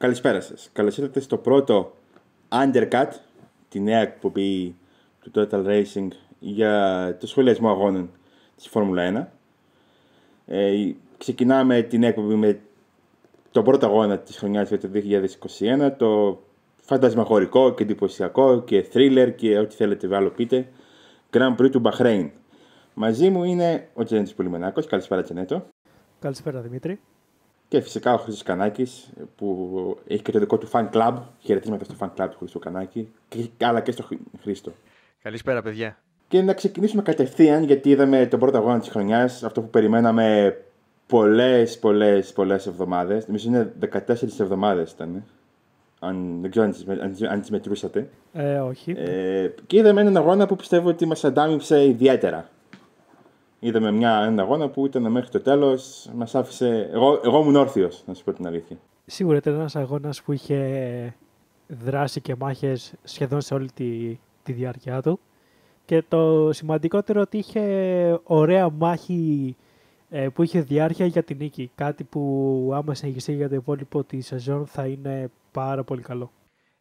Καλησπέρα σας. Καλώς ήρθατε στο πρώτο Undercut, τη νέα εκπομπή του Total Racing για το σχολιασμό αγώνων της Φόρμουλα 1. Ε, ξεκινάμε την εκπομπή με τον πρώτο αγώνα της χρονιάς για το 2021, το φαντασμαγορικό και εντυπωσιακό και thriller και ό,τι θέλετε άλλο πείτε, Grand Prix του Bahrain. Μαζί μου είναι ο Τζένετης Πολυμενάκος. Καλησπέρα Τζένετο. Καλησπέρα Δημήτρη. Και φυσικά ο Χρήστος Κανάκης που έχει και το δικό του fan club. Χαιρετίσματα στο fan club του Χρήστο Κανάκη, αλλά και στο Χρήστο. Καλησπέρα παιδιά. Και να ξεκινήσουμε κατευθείαν γιατί είδαμε τον πρώτο αγώνα της χρονιάς, αυτό που περιμέναμε πολλές, πολλές, πολλές εβδομάδες. Νομίζω είναι 14 εβδομάδες ήταν. Αν, δεν ξέρω αν τις μετρούσατε. Ε, όχι. Ε, και είδαμε έναν αγώνα που πιστεύω ότι μας αντάμυψε ιδιαίτερα. Είδαμε μια, έναν αγώνα που ήταν μέχρι το τέλος. Μας άφησε. Εγώ, εγώ ήμουν όρθιος, να σου πω την αλήθεια. Σίγουρα ήταν ένας αγώνας που είχε δράσει και μάχες σχεδόν σε όλη τη, τη διάρκεια του. Και το σημαντικότερο ότι είχε ωραία μάχη ε, που είχε διάρκεια για την νίκη. Κάτι που άμα συνεχιστεί για το υπόλοιπο τη σεζόν θα είναι πάρα πολύ καλό.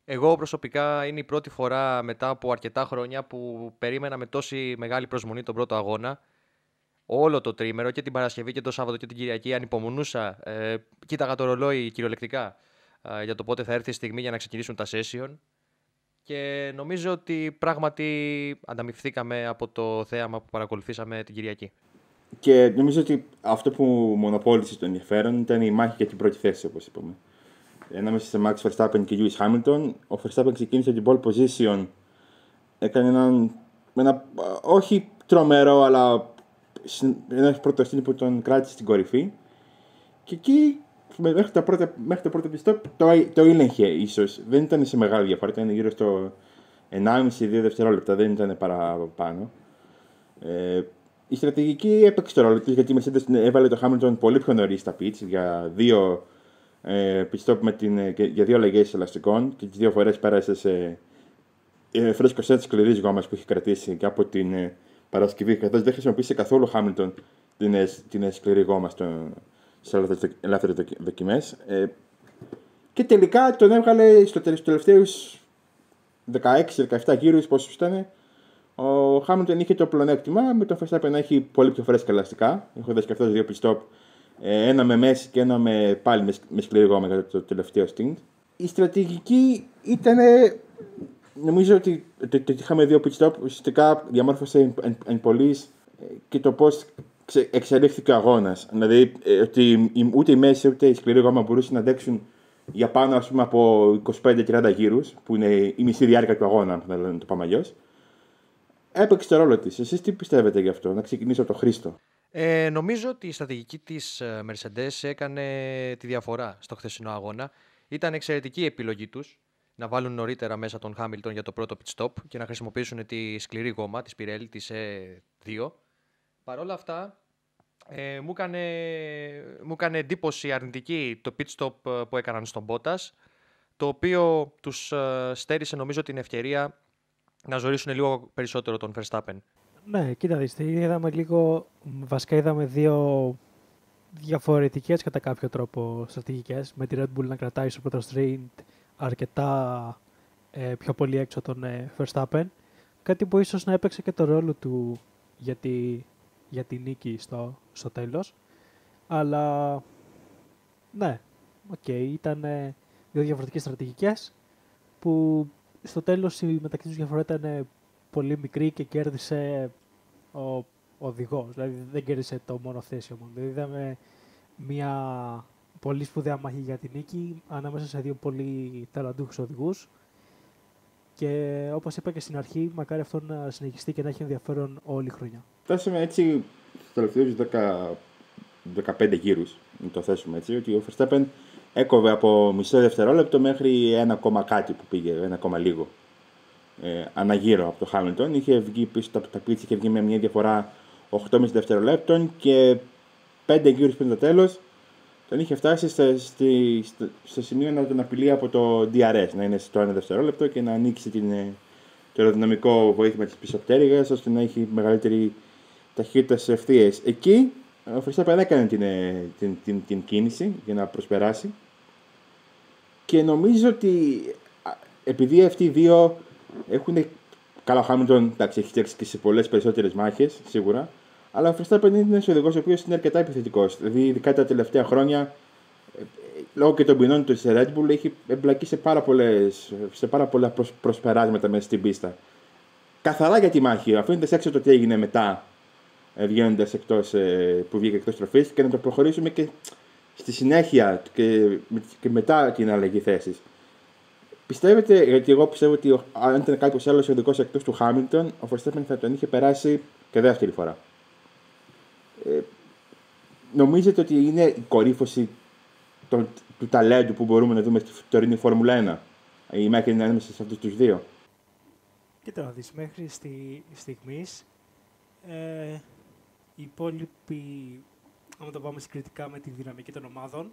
Εγώ προσωπικά είναι η πρώτη φορά μετά από αρκετά χρόνια που περίμενα με τόση μεγάλη προσμονή τον πρώτο αγώνα. Όλο το τρίμερο και την Παρασκευή και το Σάββατο και την Κυριακή ανυπομονούσα. Ε, κοίταγα το ρολόι κυριολεκτικά ε, για το πότε θα έρθει η στιγμή για να ξεκινήσουν τα session. Και νομίζω ότι πράγματι ανταμυφθήκαμε από το θέαμα που παρακολουθήσαμε την Κυριακή. Και νομίζω ότι αυτό που μονοπόλησε το ενδιαφέρον ήταν η μάχη για την πρώτη θέση, όπως είπαμε. Ανάμεσα σε Max Verstappen και Lewis Hamilton. Ο Verstappen ξεκίνησε την pole position. Έκανε έναν, ένα, όχι τρομερό, αλλά ένα πρώτο που τον κράτησε στην κορυφή. Και εκεί μέχρι το πρώτο, μέχρι το πρώτο πιστό το, το ήλεγχε ίσως. Δεν ήταν σε μεγάλη διαφορά, ήταν γύρω στο 1,5-2 δευτερόλεπτα, δεν ήταν παραπάνω. Ε, η στρατηγική έπαιξε το ρόλο της γιατί η Mercedes έβαλε το Hamilton πολύ πιο νωρίς στα pitch για δύο ε, με την, ε, για δύο αλλαγές ελαστικών και τις δύο φορές πέρασε σε ε, φρέσκο σετ σκληρή γόμας που έχει κρατήσει και από την ε, Παρασκευή, καθώ δεν χρησιμοποίησε καθόλου Hamilton την, ες, την σκληρή γόμα στο, σε ελεύθερες δοκιμές. Ε, και τελικά τον έβγαλε στο τελευταίους 16-17 γύρους, πόσου ήταν, ο Χάμιλτον είχε το πλονέκτημα με τον Verstappen να έχει πολύ πιο φρέσκα ελαστικά. Έχω δει και αυτός δύο pit stop. Ε, ένα με μέση και ένα με, πάλι με, με σκληρή γόμα για το τελευταίο stint. Η στρατηγική ήταν. Νομίζω ότι το, το, είχαμε δύο pit stop. Ουσιαστικά διαμόρφωσε εν, εν, εν πολλής, ε, και το πώς εξελίχθηκε ο αγώνας. Δηλαδή ε, ότι ούτε η μέση ούτε η σκληρή γόμα μπορούσαν να αντέξουν για πάνω ας πούμε, από 25-30 γύρους, που είναι η μισή διάρκεια του αγώνα, να το πάμε αλλιώς έπαιξε το ρόλο της. Εσείς τι πιστεύετε γι' αυτό, να ξεκινήσω από το Χρήστο; Ε, νομίζω ότι η στρατηγική της ε, Mercedes έκανε τη διαφορά στο χθεσινό αγώνα. Ήταν εξαιρετική η επιλογή τους να βάλουν νωρίτερα μέσα τον Χάμιλτον για το πρώτο pit stop και να χρησιμοποιήσουν τη σκληρή γόμα της Pirelli, της E2. Παρ' όλα αυτά, ε, μου, έκανε, μου έκανε εντύπωση αρνητική το pit stop ε, που έκαναν στον Bottas, το οποίο τους ε, στέρισε νομίζω την ευκαιρία να ζωρίσουν λίγο περισσότερο τον Verstappen. Ναι, κοίτα δεις, είδαμε λίγο, βασικά είδαμε δύο διαφορετικές κατά κάποιο τρόπο στρατηγικές, με τη Red Bull να κρατάει στο πρώτο stint αρκετά ε, πιο πολύ έξω τον ε, Verstappen, κάτι που ίσως να έπαιξε και το ρόλο του για τη, για τη νίκη στο, στο τέλος. Αλλά ναι, OK, okay, ήταν δύο διαφορετικές στρατηγικές που στο τέλος η μεταξύ τους διαφορά ήταν πολύ μικρή και κέρδισε ο οδηγός. Δηλαδή δεν κέρδισε το μόνο θέση μόνο. Δηλαδή είδαμε μια πολύ σπουδαία μάχη για την νίκη ανάμεσα σε δύο πολύ ταλαντούχους οδηγούς και όπως είπα και στην αρχή, μακάρι αυτό να συνεχιστεί και να έχει ενδιαφέρον όλη η χρονιά. Φτάσαμε έτσι στους τελευταίους 15 γύρους, να το θέσουμε έτσι, ότι ο Verstappen έκοβε από μισό δευτερόλεπτο μέχρι ένα ακόμα κάτι που πήγε, ένα ακόμα λίγο. Ε, αναγύρω από το Χάμιλτον. Είχε βγει πίσω από τα πίτσα, είχε βγει με μια διαφορά 8,5 δευτερολέπτων και 5 γύρους πριν το τέλος τον είχε φτάσει στο, στο, στο σημείο να τον απειλεί από το DRS, να είναι στο 1 δευτερόλεπτο και να ανοίξει την, ε, το αεροδυναμικό βοήθημα της πίσω πτέρυγας ώστε να έχει μεγαλύτερη ταχύτητα σε ευθείες. Εκεί ο Φερστάπεν έκανε την, ε, την, την, την, κίνηση για να προσπεράσει. Και νομίζω ότι επειδή αυτοί οι δύο έχουν. Καλά, ο Χάμιλτον έχει φτιάξει και σε πολλές περισσότερες μάχες, σίγουρα. Αλλά ο Verstappen είναι ένας οδηγός ο οποίος είναι αρκετά επιθετικός. Δηλαδή, ειδικά τα τελευταία χρόνια, ε, λόγω και των ποινών του σε Red Bull, έχει εμπλακεί σε πάρα, πολλές, σε πάρα πολλά προσπεράσματα μέσα στην πίστα. Καθαρά για τη μάχη, αφήνοντας έξω το τι έγινε μετά, ε, βγαίνοντας εκτός ε, που βγήκε εκτός τροφής και να το προχωρήσουμε και στη συνέχεια και, και μετά την αλλαγή θέσης. Πιστεύετε, γιατί εγώ πιστεύω ότι αν ήταν κάποιος άλλος οδικό εκτός του Χάμιλτον, ο Verstappen θα τον είχε περάσει και δεύτερη φορά. Ε, νομίζετε ότι είναι η κορύφωση του, του ταλέντου που μπορούμε να δούμε στη τωρινή Φόρμουλα 1, η Μάκη είναι ανάμεσα σε αυτούς τους δύο; Κοίτα να δεις, μέχρι στη, στιγμής ε, οι υπόλοιποι, αν το πάμε συγκριτικά με τη δυναμική των ομάδων,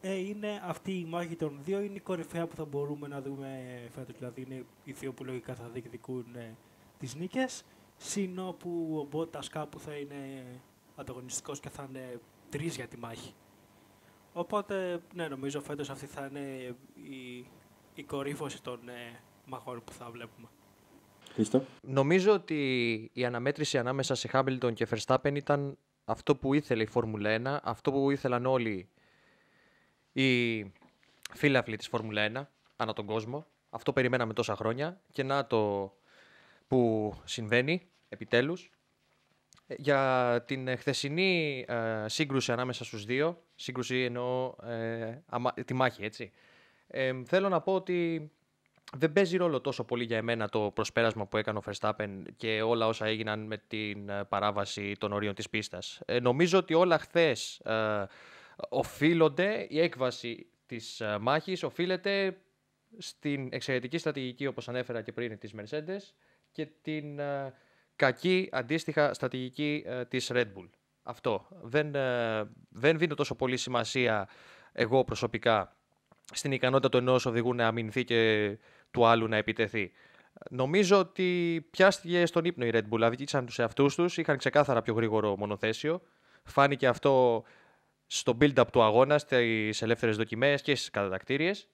ε, είναι αυτή η μάχη των δύο είναι η κορυφαία που θα μπορούμε να δούμε φέτος. Δηλαδή είναι οι δύο που λογικά θα διεκδικούν ε, τις νίκες, σύν που ο Μπότας κάπου θα είναι ανταγωνιστικός και θα είναι τρεις για τη μάχη. Οπότε, ναι, νομίζω φέτος αυτή θα είναι η, η κορύφωση των ε, μαχών που θα βλέπουμε. Χριστό. Νομίζω ότι η αναμέτρηση ανάμεσα σε Hamilton και Verstappen ήταν αυτό που ήθελε η Φόρμουλα 1, αυτό που ήθελαν όλοι οι φίλαθλοι της Φόρμουλα 1 ανά τον κόσμο. Αυτό περιμέναμε τόσα χρόνια και να το που συμβαίνει επιτέλους. Για την χθεσινή ε, σύγκρουση ανάμεσα στους δύο, σύγκρουση εννοώ ε, τη μάχη έτσι, ε, θέλω να πω ότι δεν παίζει ρόλο τόσο πολύ για εμένα το προσπέρασμα που έκανε ο Verstappen και όλα όσα έγιναν με την ε, παράβαση των ορίων της πίστας. Ε, νομίζω ότι όλα χθες ε, οφείλονται, η έκβαση της ε, μάχης οφείλεται στην εξαιρετική στρατηγική όπως ανέφερα και πριν της Mercedes και την ε, κακή αντίστοιχα στρατηγική ε, της Red Bull. Αυτό. Δεν, δεν δίνω τόσο πολύ σημασία εγώ προσωπικά στην ικανότητα του ενός οδηγού να αμυνθεί και του άλλου να επιτεθεί. Νομίζω ότι πιάστηκε στον ύπνο η Red Bull. Αδίκησαν τους εαυτούς τους, είχαν ξεκάθαρα πιο γρήγορο μονοθέσιο. Φάνηκε αυτό στο build-up του αγώνα, στις ελεύθερες δοκιμές και στις κατατακτήριες.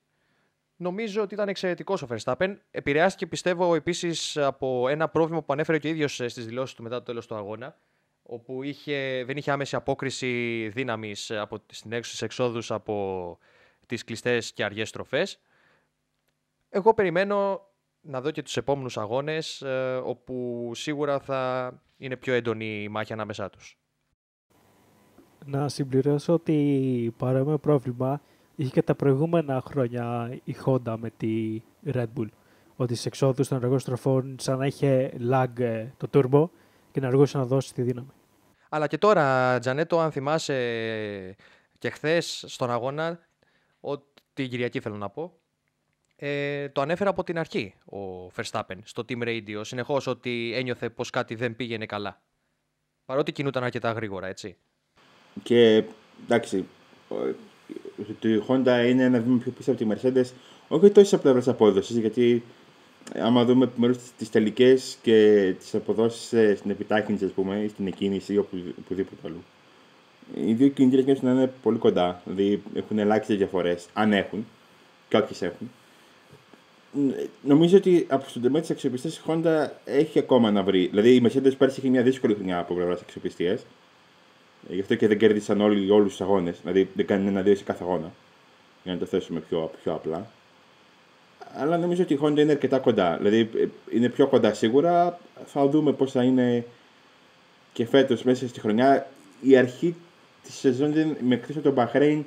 Νομίζω ότι ήταν εξαιρετικός ο Verstappen. Επηρεάστηκε, πιστεύω, επίσης από ένα πρόβλημα που ανέφερε και ο ίδιος στις δηλώσεις του μετά το τέλος του αγώνα. Όπου είχε, δεν είχε άμεση απόκριση δύναμης στην έξω εξόδους από τις κλειστές και αργές στροφές. Εγώ περιμένω να δω και τους επόμενους αγώνες, ε, όπου σίγουρα θα είναι πιο έντονη η μάχη ανάμεσά τους. Να συμπληρώσω ότι παρόμοιο πρόβλημα είχε και τα προηγούμενα χρόνια η Honda με τη Red Bull. Ότι στις εξόδους των αργών στροφών σαν να είχε lag ε, το turbo και να αργούσε να δώσει τη δύναμη. Αλλά και τώρα, Τζανέτο, αν θυμάσαι και χθες στον αγώνα, ότι την Κυριακή θέλω να πω, ε, το ανέφερα από την αρχή ο Verstappen στο Team Radio συνεχώς ότι ένιωθε πως κάτι δεν πήγαινε καλά. Παρότι κινούταν αρκετά γρήγορα, έτσι. Και εντάξει, η Honda είναι ένα βήμα πιο πίσω από τη Mercedes, όχι τόσο από πλευρά απόδοσης, γιατί άμα δούμε μέρου τις τελικές και τις αποδόσεις ε, στην επιτάχυνση, ας πούμε, ή στην εκκίνηση ή οπου, οπουδήποτε αλλού. Οι δύο κινητήρες να είναι πολύ κοντά, δηλαδή έχουν ελάχιστες διαφορές, αν έχουν, και όποιε έχουν νομίζω ότι από στον τομέα της αξιοπιστίας η Honda έχει ακόμα να βρει. Δηλαδή η Mercedes πέρσι είχε μια δύσκολη χρονιά από πλευράς αξιοπιστίας. Γι' αυτό και δεν κέρδισαν όλοι όλους τους αγώνες. Δηλαδή δεν κάνει ένα-δύο σε κάθε αγώνα. Για να το θέσουμε πιο, πιο απλά. Αλλά νομίζω ότι η Honda είναι αρκετά κοντά. Δηλαδή είναι πιο κοντά σίγουρα. Θα δούμε πώς θα είναι και φέτος μέσα στη χρονιά. Η αρχή της σεζόν με εκτός από τον Bahrain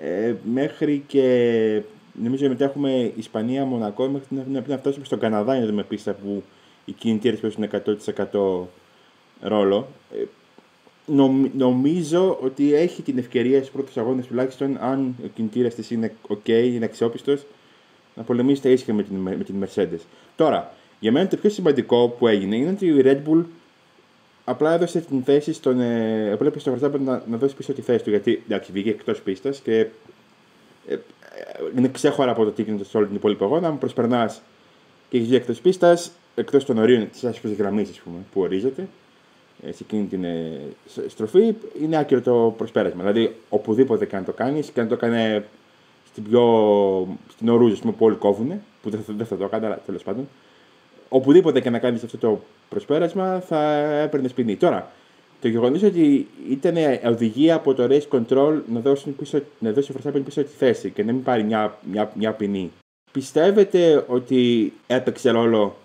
ε, μέχρι και Νομίζω μετά έχουμε Ισπανία, Μονακό, μέχρι να, να φτάσουμε στον Καναδά για να δούμε πίστα που οι κινητήρε παίζουν 100% ρόλο. Ε, νομίζω ότι έχει την ευκαιρία στους πρώτους αγώνες τουλάχιστον, αν ο κινητήρας της είναι OK, είναι αξιόπιστος, να πολεμήσει τα ίσια με την, με την Mercedes. Τώρα, για μένα το πιο σημαντικό που έγινε είναι ότι η Red Bull απλά έδωσε την θέση στον. Ε, πρέπει στον Verstappen να, να δώσει πίσω τη θέση του. Γιατί εντάξει, βγήκε εκτός πίστας και ε, είναι ξέχωρα από το τι γίνεται σε όλη την υπόλοιπη αγώνα. Αν προσπερνάς και έχεις βγει εκτός πίστας, εκτός των ορίων της άσπρης γραμμής που ορίζεται, ε, σε εκείνη την ε, στροφή, είναι άκυρο το προσπέρασμα. Δηλαδή, οπουδήποτε και αν το κάνεις, και αν το έκανε στην, πιο, στην ορούζα που όλοι κόβουν, που δεν θα, δεν θα το έκανα, αλλά τέλος πάντων. Οπουδήποτε και να κάνεις αυτό το προσπέρασμα θα έπαιρνε ποινή. Τώρα, το γεγονός ότι ήταν οδηγία από το race control να δώσει, πίσω, να δώσει ο πίσω τη θέση και να μην πάρει μια, μια, μια ποινή. Πιστεύετε ότι έπαιξε ρόλο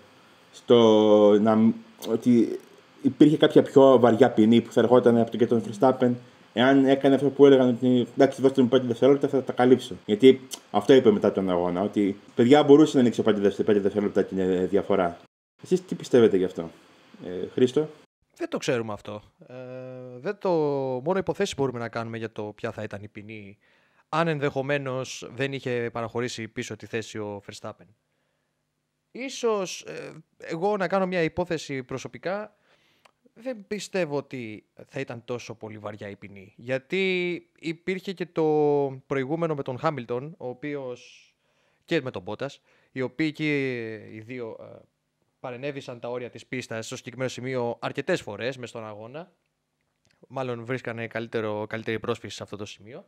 στο να, ότι υπήρχε κάποια πιο βαριά ποινή που θα ερχόταν από τον και τον Verstappen εάν έκανε αυτό που έλεγαν ότι εντάξει, δώστε μου 5 δευτερόλεπτα, θα τα καλύψω. Γιατί αυτό είπε μετά τον αγώνα, ότι παιδιά μπορούσε να ανοίξει 5 δευτερόλεπτα την διαφορά. Εσείς τι πιστεύετε γι' αυτό, ε, Χρήστο; Δεν το ξέρουμε αυτό. Ε, δεν το... Μόνο υποθέσεις μπορούμε να κάνουμε για το ποια θα ήταν η ποινή αν ενδεχομένως δεν είχε παραχωρήσει πίσω τη θέση ο Verstappen. Ίσως ε, εγώ να κάνω μια υπόθεση προσωπικά δεν πιστεύω ότι θα ήταν τόσο πολύ βαριά η ποινή. Γιατί υπήρχε και το προηγούμενο με τον Χάμιλτον, ο οποίος και με τον Μπότας, οι οποίοι και οι δύο ε, παρενέβησαν τα όρια της πίστας στο συγκεκριμένο σημείο αρκετές φορές μες στον αγώνα. Μάλλον βρίσκανε καλύτερο, καλύτερη πρόσφυση σε αυτό το σημείο.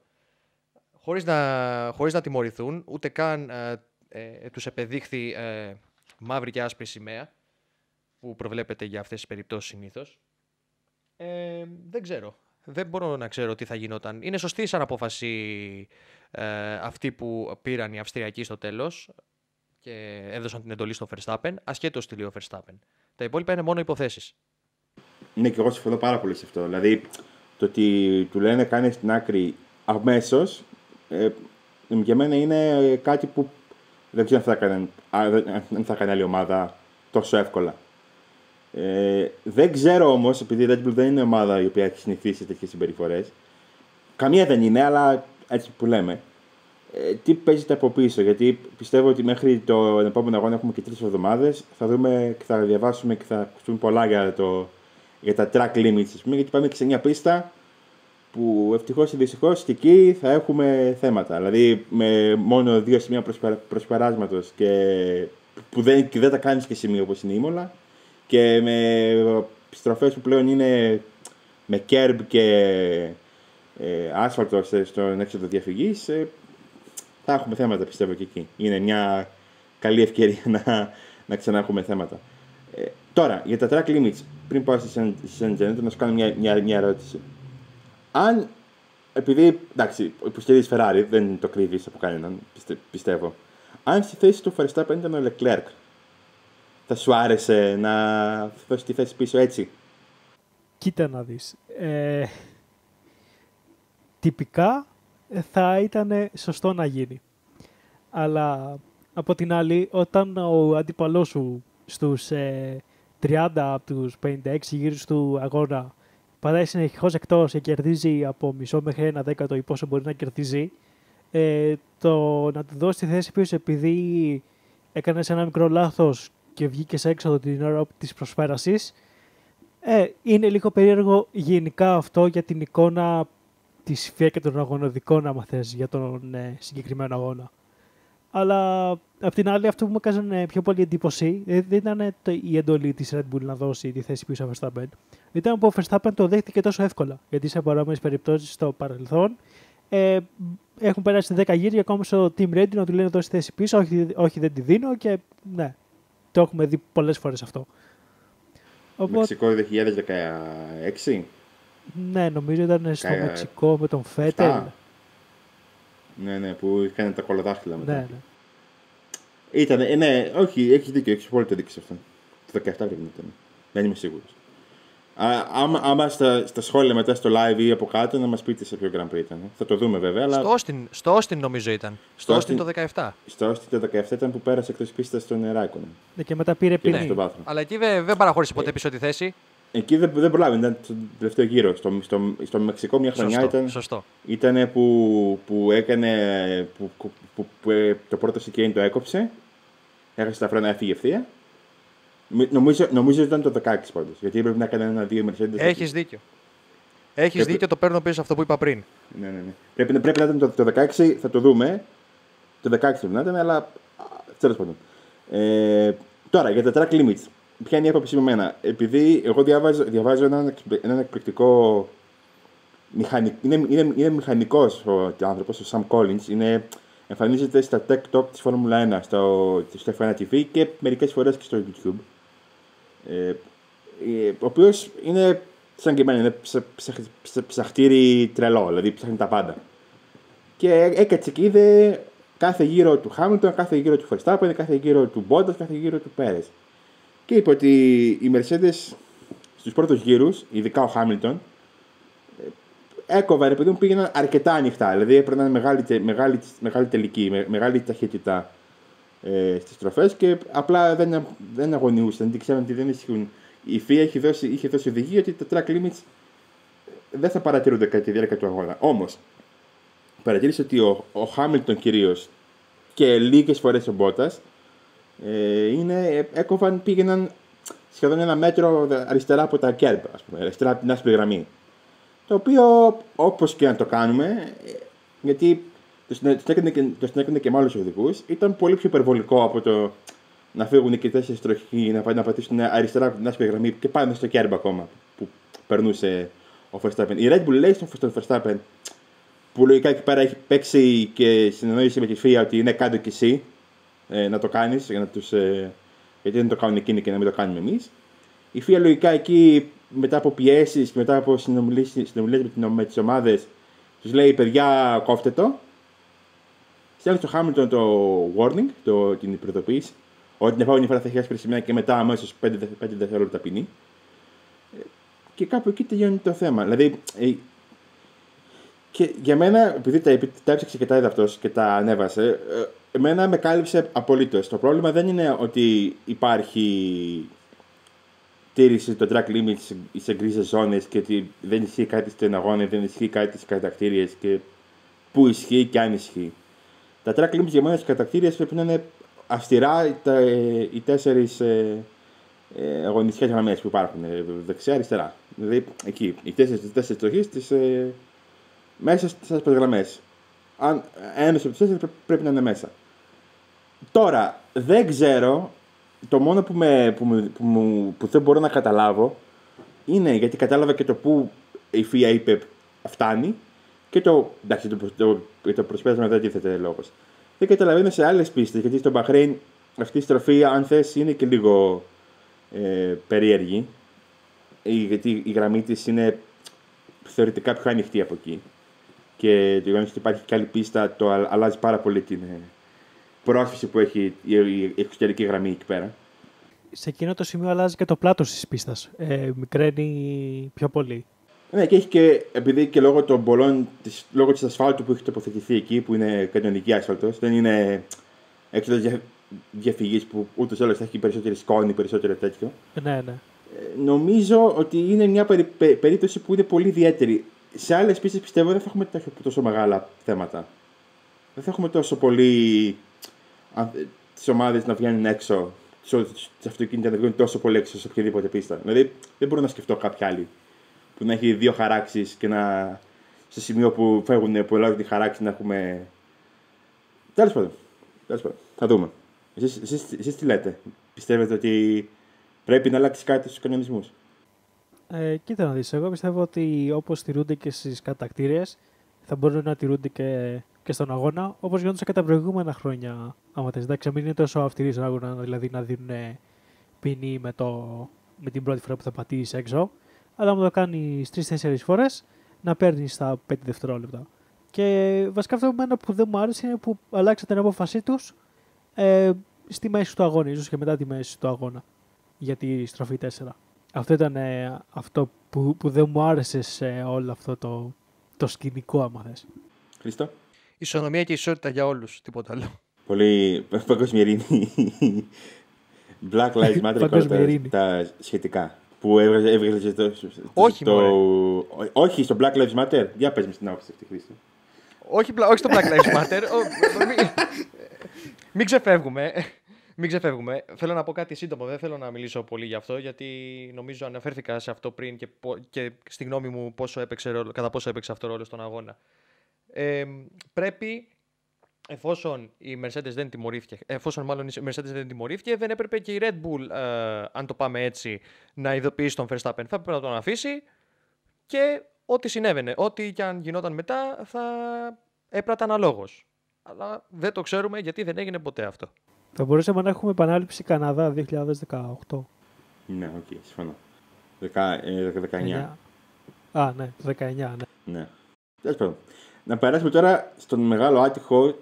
Χωρίς να, χωρίς να τιμωρηθούν, ούτε καν ε, ε, τους επεδείχθη ε, μαύρη και άσπρη σημαία που προβλέπεται για αυτές τις περιπτώσεις συνήθως; Ε, δεν ξέρω. Δεν μπορώ να ξέρω τι θα γινόταν. Είναι σωστή σαν απόφαση ε, αυτή που πήραν οι Αυστριακοί στο τέλος και έδωσαν την εντολή στο Verstappen, ασχέτως τι λέει ο Verstappen. Τα υπόλοιπα είναι μόνο υποθέσεις. Ναι, και εγώ συμφωνώ πάρα πολύ σε αυτό. Δηλαδή, το ότι του λένε κάνει στην άκρη αμέσως, ε, για μένα είναι κάτι που δεν ξέρω αν θα έκανε, αν θα κάνει άλλη ομάδα τόσο εύκολα. Ε, δεν ξέρω όμως, επειδή η Red Bull δεν είναι ομάδα η οποία έχει συνηθίσει τέτοιες συμπεριφορές. Καμία δεν είναι, αλλά έτσι που λέμε. Ε, τι παίζεται από πίσω, γιατί πιστεύω ότι μέχρι το επόμενο αγώνα έχουμε και τρεις εβδομάδες. Θα δούμε και θα διαβάσουμε και θα ακούσουμε πολλά για, το, για τα track limits, πούμε, γιατί πάμε και σε μια πίστα που ευτυχώς ή δυστυχώς και εκεί θα έχουμε θέματα. Δηλαδή με μόνο δύο σημεία προσπεράσματος και που δεν, και δεν τα κάνεις και σημείο όπως είναι η Μόλα και με στροφέ που πλέον είναι με κέρμπ και ε, άσφαλτο στον έξοδο διαφυγής, ε, θα έχουμε θέματα πιστεύω και εκεί. Είναι μια καλή ευκαιρία να, να ξανά έχουμε θέματα. Ε, τώρα, για τα track limits, πριν πάω στη Σεντζένετ, να σου κάνω μια, μια, μια ερώτηση. Αν, επειδή, εντάξει, υποστηρίζει Ferrari, δεν το κρύβεις από κανέναν, πιστεύω. Αν στη θέση του Verstappen ήταν ο Leclerc, θα σου άρεσε να δώσει τη θέση πίσω έτσι; Κοίτα να δεις. Ε, τυπικά ε, θα ήταν σωστό να γίνει. Αλλά από την άλλη, όταν ο αντίπαλός σου στους ε, 30 από τους 56 γύρους του αγώνα πατάει συνεχώς εκτός και κερδίζει από μισό μέχρι ένα δέκατο ή πόσο μπορεί να κερδίζει, ε, το να του δώσει τη θέση πίσω επειδή έκανες ένα μικρό λάθος και βγήκε έξω την ώρα της προσπέραση. Ε, είναι λίγο περίεργο γενικά αυτό για την εικόνα της φία και των αγωνοδικών, άμα θες, για τον ε, συγκεκριμένο αγώνα. Αλλά απ' την άλλη, αυτό που μου έκανε πιο πολύ εντύπωση ε, δεν ήταν η εντολή της Red Bull να δώσει τη θέση πίσω από Verstappen. Ήταν που ο Verstappen το δέχτηκε τόσο εύκολα. Γιατί σε παρόμοιες περιπτώσεις στο παρελθόν ε, έχουν περάσει 10 γύρια ακόμα στο Team Ready να του λένε δώσει θέση πίσω. Όχι, όχι, δεν τη δίνω και ναι, το έχουμε δει πολλές φορές αυτό. Οπότε... Μεξικό 2016. Ναι, νομίζω ήταν στο Κα... Μεξικό με τον Φέτελ. Ναι, ναι, που έκανε τα κολοδάχτυλα μετά. Ναι, ναι. Ήταν, ε, ναι, όχι, έχεις δίκιο, έχεις πολύ δίκιο σε αυτό. Το 17 πρέπει να ήταν. Δεν είμαι σίγουρο. Άμα, άμα στα, στα, σχόλια μετά στο live ή από κάτω να μας πείτε σε ποιο Grand Prix ήταν. Θα το δούμε βέβαια. Αλλά... Στο, Austin, στο Austin νομίζω ήταν. Στο, Austin, το 17. Στο Austin το 17 ήταν που πέρασε εκτός πίστας στον Ράικον. Ναι, και μετά πήρε ποινή. Ναι. Αλλά εκεί δεν, δεν παραχώρησε ποτέ ε, πίσω τη θέση. Εκεί δεν, δεν προλάβει, ήταν το τελευταίο γύρο. Στο, στο, στο Μεξικό μια χρονιά σωστό, ήταν, σωστό. ήταν που, που έκανε. Που, που, που, που, ε, το πρώτο σικέιν το έκοψε. Έχασε τα φρένα, έφυγε ευθεία. Νομίζω, νομίζω ήταν το 16 πάντως. Γιατί έπρεπε να κάνει ένα-δύο Mercedes. Έχεις δίκιο. Έχεις πρέπει... δίκιο, το παίρνω πίσω αυτό που είπα πριν. Ναι, ναι, ναι. Πρέπει, πρέπει να ήταν το, το 16, θα το δούμε. Το 16 πρέπει να ήταν, αλλά τέλος πάντων. Ε, τώρα για τα track limits. Ποια είναι η άποψη με μένα; Επειδή εγώ διαβάζω, διαβάζω έναν, έναν εκπληκτικό. Μηχανικ... Είναι, είναι, είναι μηχανικός ο άνθρωπος, ο Sam Collins. Είναι εμφανίζεται στα Tech Talk της Φόρμουλα 1, στο, στο F1 TV και μερικές φορές και στο YouTube. Ε, ε, ο οποίος είναι σαν και εμένα, είναι ψα, ψα, ψα, ψαχτήρι τρελό, δηλαδή ψάχνει τα πάντα. Και έκατσε και είδε κάθε γύρο του Χάμιλτον, κάθε γύρο του Verstappen, κάθε γύρο του Bottas, κάθε γύρο του Πέρες. Και είπε ότι οι Mercedes στους πρώτους γύρους, ειδικά ο Χάμιλτον, έκοβαν επειδή μου πήγαιναν αρκετά ανοιχτά. Δηλαδή έπαιρναν μεγάλη, μεγάλη, μεγάλη τελική, με, μεγάλη ταχύτητα ε, στις τροφές και απλά δεν, δεν αγωνιούσαν, δεν ξέραν ότι δεν ισχύουν. Η FIA είχε δώσει, είχε δώσει οδηγία ότι τα track limits δεν θα παρατηρούνται κατά τη διάρκεια του αγώνα. Όμως, παρατήρησε ότι ο, ο Χάμιλτον κυρίως και λίγες φορές ο Μπότας ε, είναι, έκοβαν, πήγαιναν σχεδόν ένα μέτρο αριστερά από τα κέρπα, ας πούμε, αριστερά από την άσπρη γραμμή. Το οποίο, όπως και να το κάνουμε, γιατί το συνέκρινε και, το και με άλλους οδηγούς, ήταν πολύ πιο υπερβολικό από το να φύγουν και τέσσερις τροχοί να, να πατήσουν αριστερά από την άσπρη γραμμή και πάνω στο κέρμπα ακόμα που περνούσε ο Verstappen. Η Red Bull λέει στον Verstappen, που λογικά εκεί πέρα έχει παίξει και συνεννόησε με τη FIA ότι είναι κάτω κι εσύ ε, να το κάνεις, για ε, γιατί δεν το κάνουν εκείνοι και να μην το κάνουμε εμείς. Η FIA λογικά εκεί μετά από πιέσεις και μετά από συνομιλίες με, με τις ομάδες, τους λέει: Παιδιά, κόφτε το. Στέλνει στο Χάμιλτον το warning, το, την προειδοποίηση, ότι την επόμενη φορά θα έχεις άσπρη σημαία και μετά αμέσως 5, 5 δευτερόλεπτα ποινή. Ε, και κάπου εκεί τελειώνει το θέμα. Δηλαδή, ε, και για μένα, επειδή τα, τα έψαξε και τα είδα αυτός και τα ανέβασε, ε, εμένα με κάλυψε απολύτως. Το πρόβλημα δεν είναι ότι υπάρχει τήρηση το track limits σε γκρίζες ζώνες και ότι δεν ισχύει κάτι στην αγώνα, δεν ισχύει κάτι στις κατακτήριες και πού ισχύει και αν ισχύει. Τα track limits για μένα στις κατακτήριες πρέπει να είναι αυστηρά τα, οι τέσσερις ε, ε, αγωνιστικές γραμμές που υπάρχουν. Ε, δεξιά-αριστερά. Δηλαδή εκεί, οι τέσσερις τροχές ε, μέσα στις άσπρε γραμμές. Αν ένας από τις τέσσερις πρέπει να είναι μέσα. Τώρα, δεν ξέρω το μόνο που, με, που, που, που, δεν μπορώ να καταλάβω είναι γιατί κατάλαβα και το που η FIA είπε φτάνει και το. Εντάξει, το, το, το προσπέρασμα δεν τίθεται λόγος. Δεν καταλαβαίνω σε άλλες πίστες γιατί στο Μπαχρέιν αυτή η στροφή, αν θες, είναι και λίγο ε, περίεργη. Γιατί η γραμμή της είναι θεωρητικά πιο ανοιχτή από εκεί. Και το γεγονός ότι υπάρχει και άλλη πίστα το αλλάζει πάρα πολύ την, ε, πρόσφυση που έχει η εξωτερική γραμμή εκεί πέρα. Σε εκείνο το σημείο αλλάζει και το πλάτος της πίστας. Ε, μικραίνει πιο πολύ. Ναι, και έχει και επειδή και λόγω των πολλών, της, λόγω της ασφάλτου που έχει τοποθετηθεί εκεί, που είναι κανονική άσφαλτος, δεν είναι έξω δια, διαφυγής που ούτως ή θα έχει περισσότερη σκόνη, περισσότερο τέτοιο. Ναι, ναι. Ε, νομίζω ότι είναι μια περί, περίπτωση που είναι πολύ ιδιαίτερη. Σε άλλες πίστες πιστεύω δεν θα έχουμε τόσο μεγάλα θέματα. Δεν θα έχουμε τόσο πολύ τις ομάδες να βγαίνουν έξω, τις αυτοκίνητα να βγαίνουν τόσο πολύ έξω σε οποιαδήποτε πίστα. Δηλαδή δεν μπορώ να σκεφτώ κάποια άλλη που να έχει δύο χαράξεις και να. σε σημείο που φεύγουν που ελάβουν τη χαράξη να έχουμε. Τέλος πάντων. Τέλος πάντων. Θα δούμε. Εσείς τι λέτε, Πιστεύετε ότι πρέπει να αλλάξει κάτι στους κανονισμούς; Ε, κοίτα να δεις, εγώ πιστεύω ότι όπως τηρούνται και στις κατακτήριες θα μπορούν να τηρούνται και και στον αγώνα, όπως γινόταν και τα προηγούμενα χρόνια. Άμα θες, εντάξει, μην είναι τόσο αυστηρή στον αγώνα, δηλαδή να δίνουν ποινή με, το, με την πρώτη φορά που θα πατήσει έξω. Αλλά άμα το κάνει τρει-τέσσερι φορές, να παίρνει τα 5 δευτερόλεπτα. Και βασικά αυτό που δεν μου άρεσε είναι που αλλάξατε την απόφασή τους ε, στη μέση του αγώνα, ίσως και μετά τη μέση του αγώνα για τη στροφή 4. Αυτό ήταν ε, αυτό που, που δεν μου άρεσε σε όλο αυτό το, το σκηνικό, άμα θες. Χριστό ισονομία και ισότητα για όλους. Τίποτα άλλο. Πολύ παγκόσμια ειρήνη. Black Lives Matter τα σχετικά. Που έβγαλε το. Όχι, το... Όχι, στο Black Lives Matter. Για πες με στην άποψη αυτή, Χρήστο. Όχι, όχι στο Black Lives Matter. Μην ξεφεύγουμε. Μην ξεφεύγουμε. Θέλω να πω κάτι σύντομο. Δεν θέλω να μιλήσω πολύ γι' αυτό, γιατί νομίζω αναφέρθηκα σε αυτό πριν και, και στη γνώμη μου πόσο έπαιξε ρόλο, κατά πόσο έπαιξε αυτό ρόλο στον αγώνα ε, πρέπει εφόσον η Mercedes δεν τιμωρήθηκε, εφόσον μάλλον η Mercedes δεν τιμωρήθηκε, δεν έπρεπε και η Red Bull, ε, αν το πάμε έτσι, να ειδοποιήσει τον Verstappen. Θα έπρεπε να τον αφήσει και ό,τι συνέβαινε, ό,τι και αν γινόταν μετά, θα έπραττε αναλόγως. Αλλά δεν το ξέρουμε γιατί δεν έγινε ποτέ αυτό. Θα μπορούσαμε να έχουμε επανάληψη Καναδά 2018. Ναι, OK, okay, συμφωνώ. Δεκα, ε, 19. Α, ναι, 19, ναι. ναι. Τέλος πάντων. Να περάσουμε τώρα στον μεγάλο άτυχο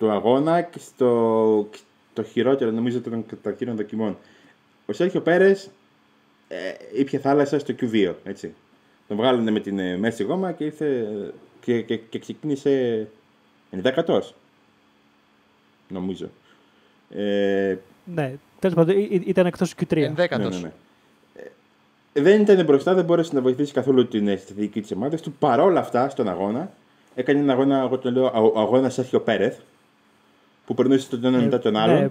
του αγώνα και στο το χειρότερο νομίζω των καταρχήνων δοκιμών. Ο Σέρχιο Πέρες ε, ήπια θάλασσα στο Q2. Έτσι. Τον βγάλανε με την ε, μέση γόμα και, ήρθε, και, και, και ξεκίνησε ενδέκατος. Νομίζω. Ε, ναι, τέλος πάντων ήταν εκτός Q3. Ενδέκατος. Ναι, ναι, ναι. Ε, δεν ήταν μπροστά, δεν μπόρεσε να βοηθήσει καθόλου την στρατηγική της ομάδας του. Παρόλα αυτά, στον αγώνα, έκανε ένα αγώνα, εγώ το λέω, αγώνας Σέρχιο Πέρεθ, που περνούσε τον ένα μετά τον άλλον. Ναι.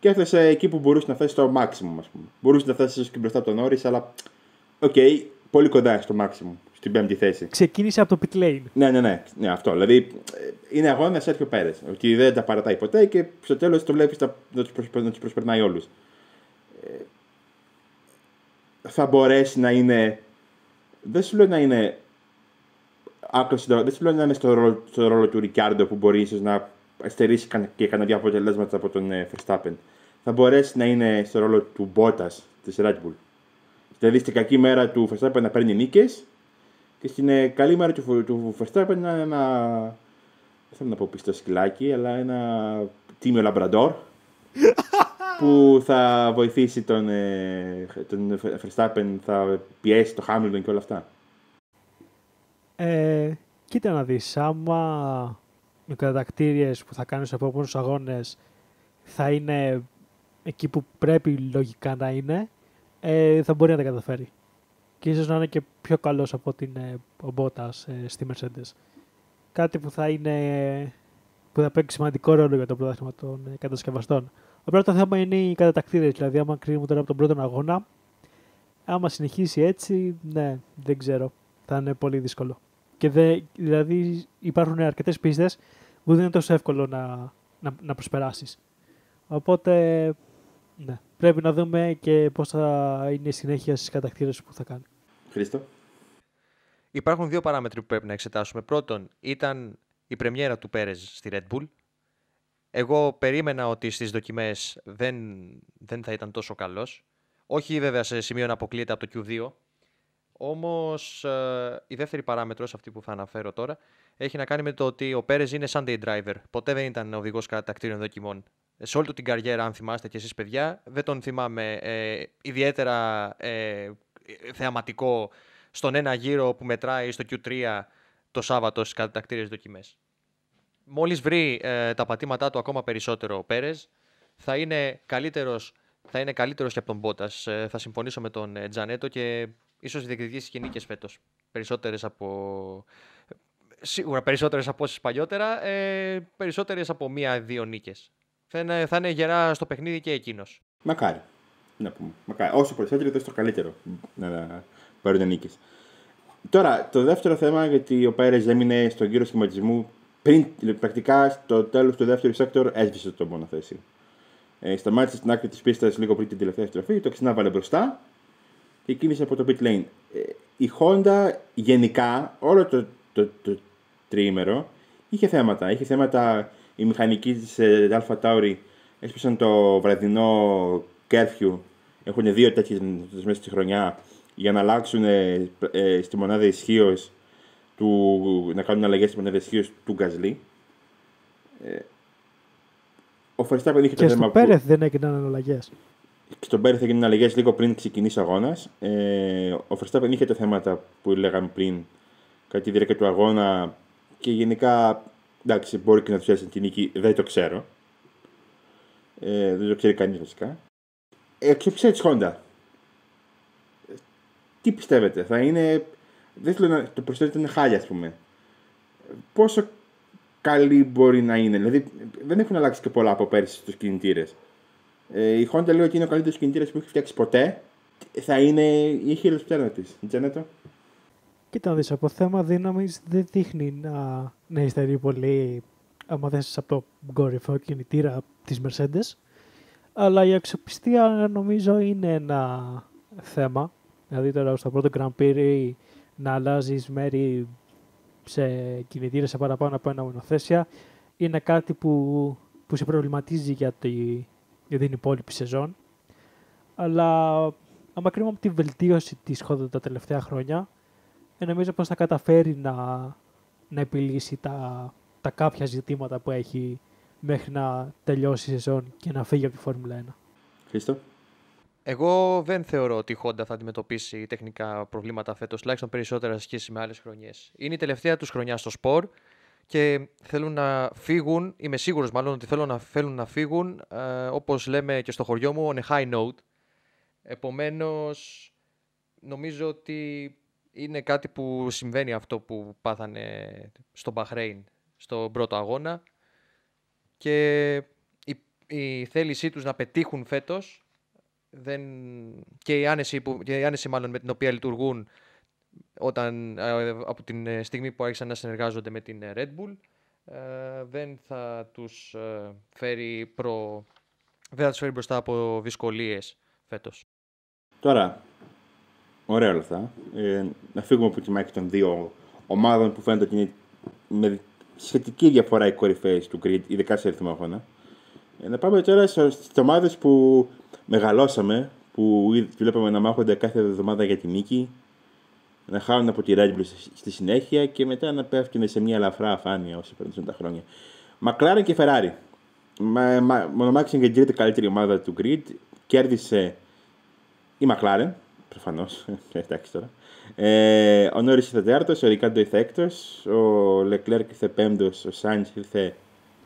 Και έφτασε εκεί που μπορούσε να φτάσει στο maximum, ας πούμε. Μπορούσε να φτάσει και μπροστά από τον Νόρις, αλλά. OK, okay, πολύ κοντά στο maximum, στην πέμπτη θέση. Ξεκίνησε από το pit lane. Ναι, ναι, ναι, ναι αυτό. Δηλαδή είναι αγώνας Σέρχιο Πέρε. Ότι δεν τα παρατάει ποτέ και στο τέλος το βλέπεις να τους προσπερνάει όλους. Ε, θα μπορέσει να είναι. Δεν σου λέω να είναι. δεν σου λέω να είναι στο ρόλο, στο ρόλο του Ρικιάρντο που μπορεί ίσως να στερήσει και κανένα δύο αποτελέσματα από τον ε, Verstappen. Θα μπορέσει να είναι στο ρόλο του Μπότας της Red Bull. Δηλαδή στην κακή μέρα του Verstappen να παίρνει νίκες και στην ε, καλή μέρα του, του Verstappen να είναι ένα. Δεν θέλω να πω πιστό σκυλάκι, αλλά ένα τίμιο λαμπραντόρ που θα βοηθήσει τον, ε, τον Verstappen, θα πιέσει το Hamilton και όλα αυτά. Ε, κοίτα να δεις, άμα οι κατακτήριες που θα κάνει στους επόμενους αγώνες θα είναι εκεί που πρέπει λογικά να είναι, ε, θα μπορεί να τα καταφέρει. Και ίσως να είναι και πιο καλός από την ε, ο Μπότας ε, στη Mercedes. Κάτι που θα είναι που θα παίξει σημαντικό ρόλο για το πρωτάθλημα των ε, κατασκευαστών. Απλά το θέμα είναι οι κατατακτήρες. Δηλαδή, άμα κρίνουμε τώρα από τον πρώτο αγώνα, άμα συνεχίσει έτσι, ναι, δεν ξέρω. Θα είναι πολύ δύσκολο. Και δε, δηλαδή υπάρχουν αρκετές πίστες που δεν είναι τόσο εύκολο να, να, να προσπεράσεις. Οπότε, ναι, πρέπει να δούμε και πώς θα είναι η συνέχεια στις κατακτήρες που θα κάνει. Χρήστο. Υπάρχουν δύο παράμετροι που πρέπει να εξετάσουμε. Πρώτον, ήταν η πρεμιέρα του Πέρε στη Red Bull εγώ περίμενα ότι στις δοκιμές δεν, δεν θα ήταν τόσο καλός. Όχι βέβαια σε σημείο να αποκλείεται από το Q2. Όμως ε, η δεύτερη παράμετρος, αυτή που θα αναφέρω τώρα, έχει να κάνει με το ότι ο Πέρες είναι Sunday driver. Ποτέ δεν ήταν οδηγός κατά κτίριων δοκιμών. Σε όλη του την καριέρα, αν θυμάστε και εσείς παιδιά, δεν τον θυμάμαι ε, ιδιαίτερα ε, θεαματικό στον ένα γύρο που μετράει στο Q3 το Σάββατο στις κατακτήριες δοκιμές μόλις βρει ε, τα πατήματά του ακόμα περισσότερο ο Πέρες, θα είναι καλύτερος, θα είναι καλύτερος και από τον Μπότας. Ε, θα συμφωνήσω με τον ε, Τζανέτο και ίσως διεκδικήσει και νίκες φέτος. Περισσότερες από... Σίγουρα περισσότερες από όσες παλιότερα, ε, περισσότερες από μία-δύο νίκες. Θα είναι, θα είναι γερά στο παιχνίδι και εκείνος. Μακάρι. Να πούμε. Μακάρι. Όσο περισσότερο, τόσο καλύτερο να πάρουν νίκες. Τώρα, το δεύτερο θέμα, γιατί ο Πέρες έμεινε στον κύριο σχηματισμού πριν, πρακτικά στο τέλος του δεύτερου sector έσβησε το μονοθέσιο. Ε, σταμάτησε στην άκρη της πίστας λίγο πριν την τελευταία στροφή, το ξανάβαλε μπροστά και ξεκίνησε από το pit lane. Ε, η Honda γενικά, όλο το, το, το, τριήμερο, είχε θέματα. Είχε θέματα οι μηχανικοί της ε, Alpha Tauri έσπισαν το βραδινό curfew. Έχουν δύο τέτοιες μέσα στη χρονιά για να αλλάξουν ε, ε, στη μονάδα ισχύως του, να κάνουν αλλαγές στην πενεδεσχείο του Γκαζλί. Ε, ο Verstappen είχε και το θέμα. Και στον Πέρεθ δεν έγιναν αλλαγές. Και στον Πέρεθ έγιναν αλλαγές λίγο πριν ξεκινήσει ο αγώνας. Ε, ο Verstappen είχε τα θέματα που λέγαμε πριν κατά τη διάρκεια του αγώνα και γενικά εντάξει, μπορεί και να τους έρθει την νίκη, δεν το ξέρω. Ε, δεν το ξέρει κανείς βασικά. Εξοψία της Honda; Τι πιστεύετε, θα είναι δεν θέλω να το προσθέτω είναι χάλια, ας πούμε. Πόσο καλή μπορεί να είναι. Δηλαδή, δεν έχουν αλλάξει και πολλά από πέρυσι στους κινητήρες. Ε, η Honda λέει ότι είναι ο καλύτερος κινητήρας που έχει φτιάξει ποτέ. Θα είναι η χειροπτέρα της. Τζένετο. Κοίτα να δεις, από θέμα δύναμης δεν δείχνει να, να υστερεί πολύ άμα θέσει από το κορυφαίο κινητήρα της Mercedes. Αλλά η αξιοπιστία νομίζω είναι ένα θέμα. Δηλαδή τώρα στο πρώτο Grand Prix να αλλάζεις μέρη σε κινητήρες σε παραπάνω από ένα μονοθέσια είναι κάτι που, που σε προβληματίζει για, τη, για την υπόλοιπη σεζόν. Αλλά άμα κρίνουμε από τη βελτίωση της Honda τα τελευταία χρόνια, ε, νομίζω πως θα καταφέρει να, να επιλύσει τα, τα κάποια ζητήματα που έχει μέχρι να τελειώσει η σεζόν και να φύγει από τη Φόρμουλα 1. Χρήστο; Εγώ δεν θεωρώ ότι η Honda θα αντιμετωπίσει τεχνικά προβλήματα φέτος, τουλάχιστον περισσότερα σε σχέση με άλλες χρονιές. Είναι η τελευταία τους χρονιά στο σπορ και θέλουν να φύγουν, είμαι σίγουρος μάλλον ότι θέλουν να, θέλουν να φύγουν, ε, όπως λέμε και στο χωριό μου, on a high note. Επομένως, νομίζω ότι είναι κάτι που συμβαίνει αυτό που πάθανε στο Μπαχρέιν στο πρώτο αγώνα και η, η θέλησή τους να πετύχουν φέτος δεν... και, η άνεση που... και η άνεση μάλλον με την οποία λειτουργούν όταν, ε, από την ε, στιγμή που άρχισαν να συνεργάζονται με την ε, Red Bull δεν θα τους φέρει προ... δεν θα τους φέρει μπροστά από δυσκολίες φέτος. Τώρα, ωραία όλα αυτά. Ε, να φύγουμε από τη μάχη των δύο ομάδων που φαίνεται ότι είναι με σχετική διαφορά οι κορυφαίες του Grid, ειδικά σε αριθμό αγώνα. Ε, να πάμε τώρα στις ομάδες που μεγαλώσαμε, που βλέπαμε να μάχονται κάθε εβδομάδα για τη νίκη, να χάνουν από τη Red Bull στη συνέχεια και μετά να πέφτουν σε μια ελαφρά αφάνεια όσο περνούν τα χρόνια. Μακλάρεν και Ferrari. Μονομάξαν και την καλύτερη ομάδα του Grid. Κέρδισε η McLaren, προφανώς. Εντάξει τώρα. Ε, ο Νόρι ήρθε τέταρτος, ο Ρικάντο ήρθε έκτος, ο Λεκλέρκ ήρθε πέμπτος, ο Σάιντ ήρθε.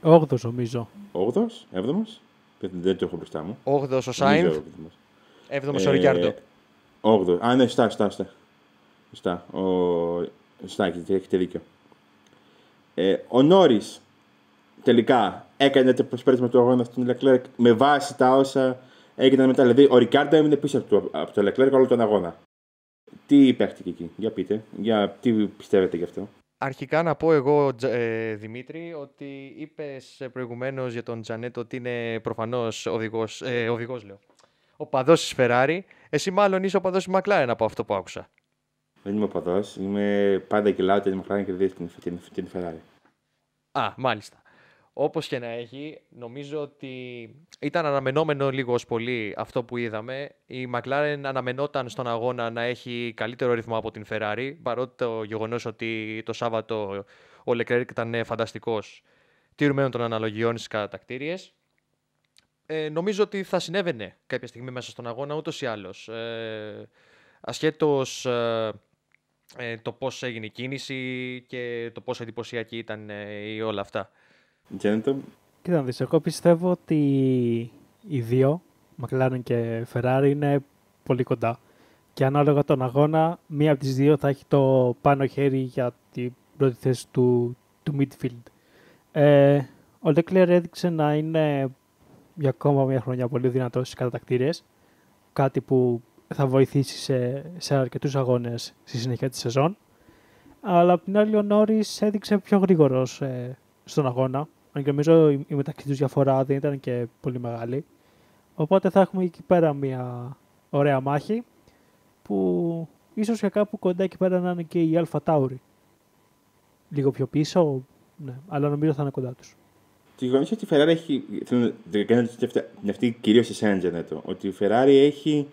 Όγδος νομίζω. Όγδος, έβδομος. Δεν το έχω μπροστά μου. Όγδος ο Σάιντ. Έβδομος ο Ρικάρντο. Όγδος. Α, ναι, στά, στά, στά. Στά, ο... στά έχετε δίκιο. Ε, ο Νόρις τελικά έκανε το προσπέρασμα του αγώνα στον Λεκλέρκ με βάση τα όσα έγιναν μετά. Δηλαδή, ο Ρικάρντο έμεινε πίσω από το, από το Leclerc όλο τον αγώνα. Τι παίχτηκε εκεί, για πείτε, για τι πιστεύετε γι' αυτό; Αρχικά να πω εγώ, ε, Δημήτρη, ότι είπες προηγουμένως για τον Τζανέτ ότι είναι προφανώς οδηγό, ε, οδηγός, λέω. Ο παδός της Ferrari. Εσύ, μάλλον είσαι ο παδός της McLaren από αυτό που άκουσα. Δεν είμαι ο παδό. Είμαι πάντα και ότι η McLaren κερδίζει την, την, την Ferrari. Α, μάλιστα. Όπως και να έχει, νομίζω ότι ήταν αναμενόμενο λίγο ως πολύ αυτό που είδαμε. Η McLaren αναμενόταν στον αγώνα να έχει καλύτερο ρυθμό από την Ferrari, παρότι το γεγονός ότι το Σάββατο ο Leclerc ήταν φανταστικός τηρουμένων των αναλογιών στις κατακτήριες. Ε, νομίζω ότι θα συνέβαινε κάποια στιγμή μέσα στον αγώνα ούτως ή άλλως. Ε, ασχέτως ε, ε το πώς έγινε η κίνηση και το πόσο εντυπωσιακή ήταν ε, όλα αυτά. Κοίτα να δεις, εγώ πιστεύω ότι οι δύο, McLaren και Ferrari, είναι πολύ κοντά. Και ανάλογα τον αγώνα, μία από τις δύο θα έχει το πάνω χέρι για την πρώτη θέση του, του midfield. Ε, ο Leclerc έδειξε να είναι για ακόμα μια χρονιά πολύ δυνατός στις κατατακτήριες, κάτι που θα βοηθήσει σε, σε αρκετούς αγώνες στη συνέχεια της σεζόν. Αλλά απ' την άλλη ο Νόρις έδειξε πιο γρήγορος ε, στον αγώνα αν και νομίζω η μεταξύ του διαφορά δεν ήταν και πολύ μεγάλη. Οπότε θα έχουμε εκεί πέρα μια ωραία μάχη που ίσως για κάπου κοντά εκεί πέρα να είναι και η Αλφα Τάουρη. Λίγο πιο πίσω, ναι, αλλά νομίζω θα είναι κοντά τους. Το γεγονό ότι η Ferrari έχει. Θέλω να κάνω την αυτή κυρίω σε εσένα, Τζανέτο. Ότι η Ferrari έχει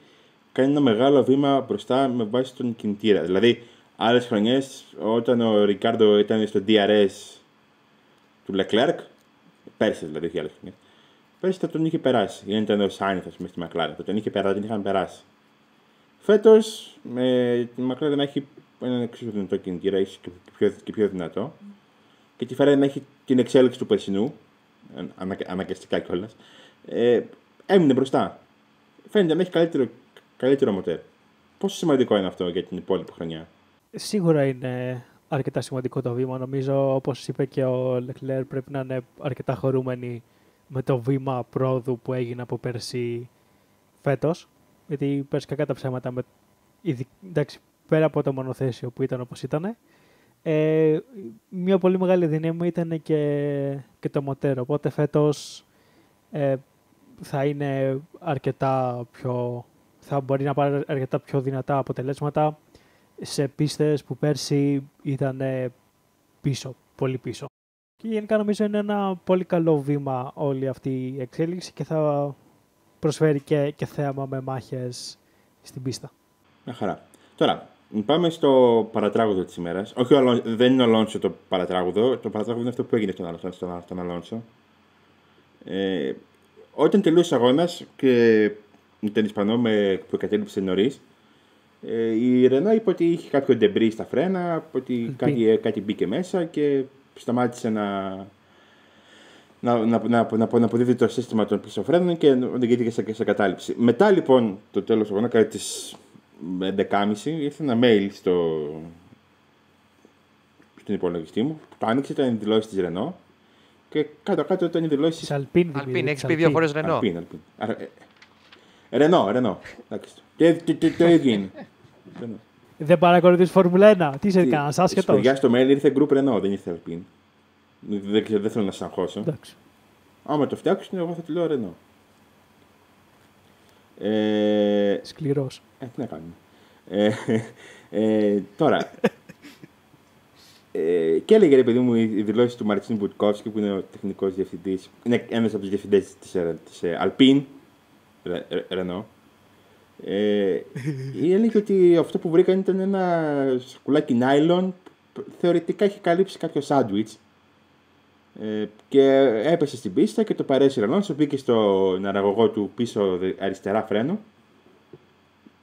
κάνει ένα μεγάλο βήμα μπροστά με βάση τον κινητήρα. Δηλαδή, άλλες χρονιές, όταν ο Ρικάρντο ήταν στο DRS του Leclerc, πέρσι δηλαδή, όχι άλλες χρονιές. Πέρσι θα τον είχε περάσει. Δεν ήταν ο Σάινθ, ας πούμε, στη McLaren. Θα τον είχε περάσει, τον είχαν περάσει. Φέτος με τη McLaren έχει έναν εξίσου δυνατό κινητήρα, έχει και πιο, και πιο δυνατό. Και τη Ferrari έχει την εξέλιξη του περσινού, ανα, αναγκαστικά κιόλας. Ε, έμεινε μπροστά. Φαίνεται να έχει καλύτερο, καλύτερο μοτέρ. Πόσο σημαντικό είναι αυτό για την υπόλοιπη χρονιά; Σίγουρα είναι αρκετά σημαντικό το βήμα. Νομίζω, όπως είπε και ο Λεκλέρ, πρέπει να είναι αρκετά χωρούμενοι με το βήμα πρόοδου που έγινε από πέρσι φέτος. Γιατί πέρσι κακά τα ψέματα, με, εντάξει, πέρα από το μονοθέσιο που ήταν όπως ήταν, ε, μια πολύ μεγάλη δύναμη ήταν και, και το μοτέρο. Οπότε φέτος ε, θα είναι αρκετά πιο. Θα μπορεί να πάρει αρκετά πιο δυνατά αποτελέσματα σε πίστες που πέρσι ήταν πίσω, πολύ πίσω. Και γενικά νομίζω είναι ένα πολύ καλό βήμα όλη αυτή η εξέλιξη και θα προσφέρει και, και θέαμα με μάχες στην πίστα. Μια χαρά. Τώρα, πάμε στο παρατράγουδο της ημέρας. Όχι, ο Αλόν, δεν είναι ο Αλόνσο το παρατράγουδο. Το παρατράγουδο είναι αυτό που έγινε στον, στον, στον, στον Αλόνσο. Ε, όταν τελείωσε ο αγώνας και με τον Ισπανό με, που κατέληψε νωρίς. Ε, η Ρενό είπε ότι είχε κάποιο ντεμπρί στα φρένα, ότι κάτι, κάτι μπήκε μέσα και σταμάτησε να, να, να, να, να, να αποδίδει το σύστημα των πίσω φρένων και οδηγήθηκε σε, σε κατάληψη. Μετά λοιπόν το τέλος του αγώνα, κατά τις 11.30, ήρθε ένα mail στο, στον υπολογιστή μου που το άνοιξε, ήταν οι δηλώσει της Ρενό και κάτω-κάτω ήταν οι δηλώσει της Αλπίν. Αλπίν, έχεις πει δύο φορές Ρενό. Αλπίν, Αλπίν. Ρενό, Ρενό. Το ίδιο είναι. Δεν παρακολουθεί Φόρμουλα 1. Τι είσαι κανένα άσχετο. Παιδιά στο μέλλον ήρθε γκρουπ Ρενό, δεν ήρθε Αλπίν. Δεν, ξέρω, δεν θέλω να σα αγχώσω. Άμα το φτιάξουν, εγώ θα τη λέω Ρενό. Ε, Σκληρό. Ε, τι να κάνουμε. Ε, ε, τώρα. ε, και έλεγε ρε παιδί μου οι δηλώσει του Μαρτσίν Μπουτκόφσκι που είναι ο τεχνικό διευθυντή. Είναι ένα από του διευθυντέ τη Αλπίν. Ρενό. Ε, έλεγε ότι αυτό που βρήκαν ήταν ένα σακουλάκι νάιλον θεωρητικά είχε καλύψει κάποιο σάντουιτς ε, και έπεσε στην πίστα και το παρέσει Ρενό, μπήκε στον αραγωγό του πίσω αριστερά φρένο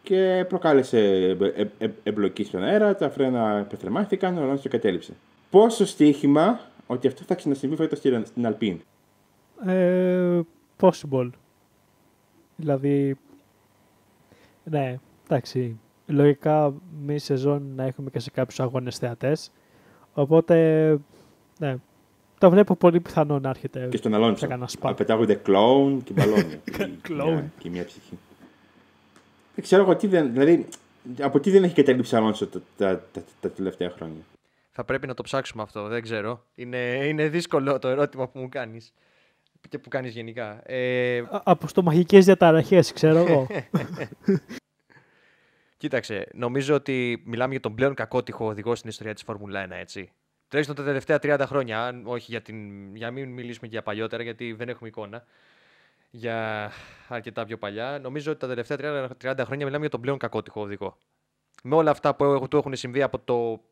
και προκάλεσε ε, ε, εμπλοκή στον αέρα, τα φρένα επεθερμάθηκαν, ο Αλόνσο κατέληψε. Πόσο στοίχημα ότι αυτό θα ξανασυμβεί φέτος στην Αλπίν; Ε, possible. Δηλαδή, ναι, εντάξει. Λογικά, μη σεζόν να έχουμε και σε κάποιους αγώνες θεατές. Οπότε, ναι, το βλέπω πολύ πιθανό να έρχεται. Και στον Αλόνσο. Πετάγονται κλόουν και μπαλόνια. Κλόουν. και μια ψυχή. Δεν ξέρω εγώ τι δεν. Δηλαδή, από τι δεν έχει καταλήψει Αλόνσο τα, τα, τα, τα, τελευταία χρόνια. Θα πρέπει να το ψάξουμε αυτό, δεν ξέρω. Είναι, είναι δύσκολο το ερώτημα που μου κάνεις και που κάνεις γενικά. Ε... Από στομαχικές διαταραχές, ξέρω εγώ. Κοίταξε, νομίζω ότι μιλάμε για τον πλέον κακότυχο οδηγό στην ιστορία της Φόρμουλα 1, έτσι. Τουλάχιστον τα τελευταία 30 χρόνια, αν όχι για, την, για μην μιλήσουμε και για παλιότερα, γιατί δεν έχουμε εικόνα για αρκετά πιο παλιά. Νομίζω ότι τα τελευταία 30 χρόνια μιλάμε για τον πλέον κακότυχο οδηγό. Με όλα αυτά που του έχουν συμβεί από το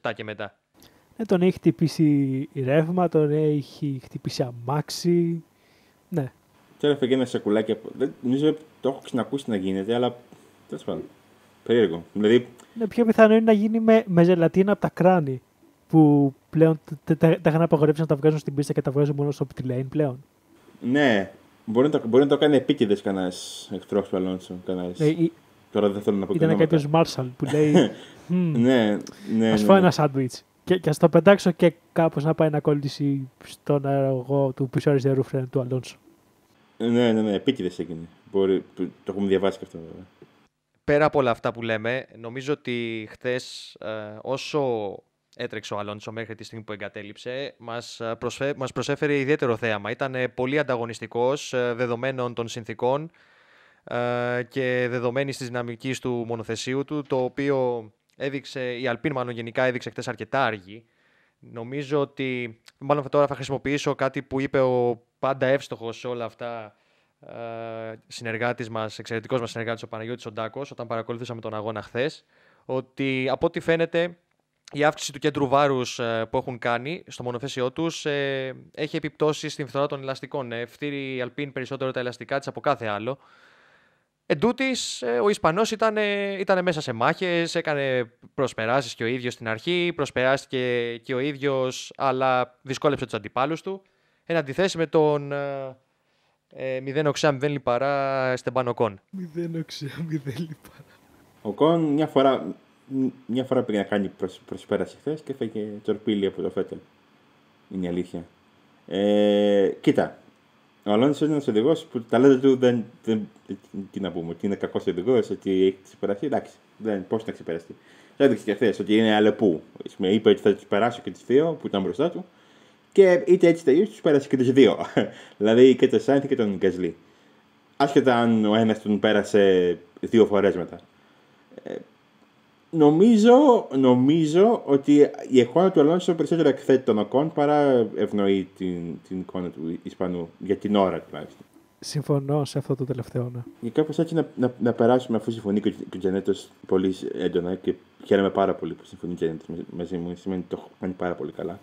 2007 και μετά. Ναι, τον έχει χτυπήσει ρεύμα, τον έχει χτυπήσει αμάξι. Ναι. Τώρα έφεγε ένα σακουλάκι από. Δεν, νομίζω το έχω ξανακούσει να γίνεται, αλλά τέλος πάντων. Περίεργο. Δηλαδή... Ναι, πιο πιθανό είναι να γίνει με, με ζελατίνα από τα κράνη. Που πλέον τα είχαν απαγορεύσει να τα βγάζουν στην πίστα και τα βγάζουν μόνο στο pit lane πλέον. Ναι. Μπορεί να το, μπορεί να το κάνει επίτηδε κανένας εχθρός του Αλόνσο. Ε, Τώρα δεν θέλω να πω Ήταν κάποιος Μάρσαλ που λέει. ναι, ναι. Α φάω ένα σάντουιτς. Και, και ας το πετάξω και κάπως να πάει να κολλήσει στον αερογό του πίσω αριστερού φρένου του Αλόνσο. Ναι, ναι, ναι, επίτηδες έγινε. Μπορεί, το έχουμε διαβάσει και αυτό βέβαια. Πέρα από όλα αυτά που λέμε, νομίζω ότι χθες ε, όσο έτρεξε ο Αλόνσο μέχρι τη στιγμή που εγκατέλειψε, μας, ε, προσφέ, μας προσέφερε ιδιαίτερο θέαμα. Ήταν πολύ ανταγωνιστικός ε, δεδομένων των συνθήκων ε, και δεδομένη της δυναμικής του μονοθεσίου του, το οποίο έδειξε, η Αλπίν μάλλον γενικά έδειξε χτες αρκετά αργή. Νομίζω ότι, μάλλον τώρα θα χρησιμοποιήσω κάτι που είπε ο πάντα εύστοχος σε όλα αυτά ε, συνεργάτης μας, εξαιρετικός μας συνεργάτης ο Παναγιώτης Οντάκος, όταν παρακολουθήσαμε τον αγώνα χθες, ότι από ό,τι φαίνεται η αύξηση του κέντρου βάρους ε, που έχουν κάνει στο μονοθέσιό τους ε, έχει επιπτώσει στην φθορά των ελαστικών. Ε, φτύρει η Αλπίν περισσότερο τα ελαστικά της από κάθε άλλο. Εν τούτης, ε, ο Ισπανός ήταν, ήταν μέσα σε μάχες, έκανε προσπεράσεις και ο ίδιος στην αρχή, προσπεράστηκε και ο ίδιος, αλλά δυσκόλεψε τους αντιπάλους του. Εν αντιθέσει με τον ε, 0 οξά 0 λιπαρά Στεμπάνο Κον. 0 οξά 0 λιπαρά. Ο Κον μια φορά, μια φορά πήγε να κάνει προσ, προσπέραση χθες και έφεγε τσορπίλι από το Φέτελ. Είναι η αλήθεια. Ε, κοίτα, ο Αλόνσο είναι ένας οδηγός που τα λέτε του δεν, δεν. Τι να πούμε, ότι είναι κακός οδηγός, ότι έχει ξεπεραστεί. Εντάξει, πώς να ξεπεραστεί. Έδειξε και χθες ότι είναι αλεπού. Είπε ότι θα τους περάσω και του δύο που ήταν μπροστά του. Και είτε έτσι τελείω, τους πέρασε και του δύο. δηλαδή και τον Σάινθ και τον Γκασλή. Άσχετα αν ο ένας τον πέρασε δύο φορές μετά. Ε, Νομίζω, νομίζω ότι η εικόνα του Αλόνσο περισσότερο εκθέτει τον Οκόν παρά ευνοεί την, την εικόνα του Ισπανού, για την ώρα τουλάχιστον. Συμφωνώ σε αυτό το τελευταίο, ναι. Για κάπως έτσι να, να, να περάσουμε αφού συμφωνεί και ο Τζανέτο πολύ έντονα και χαίρομαι πάρα πολύ που συμφωνεί ο Τζανέτο μαζί μου. Σημαίνει ότι το έχω κάνει πάρα πολύ καλά.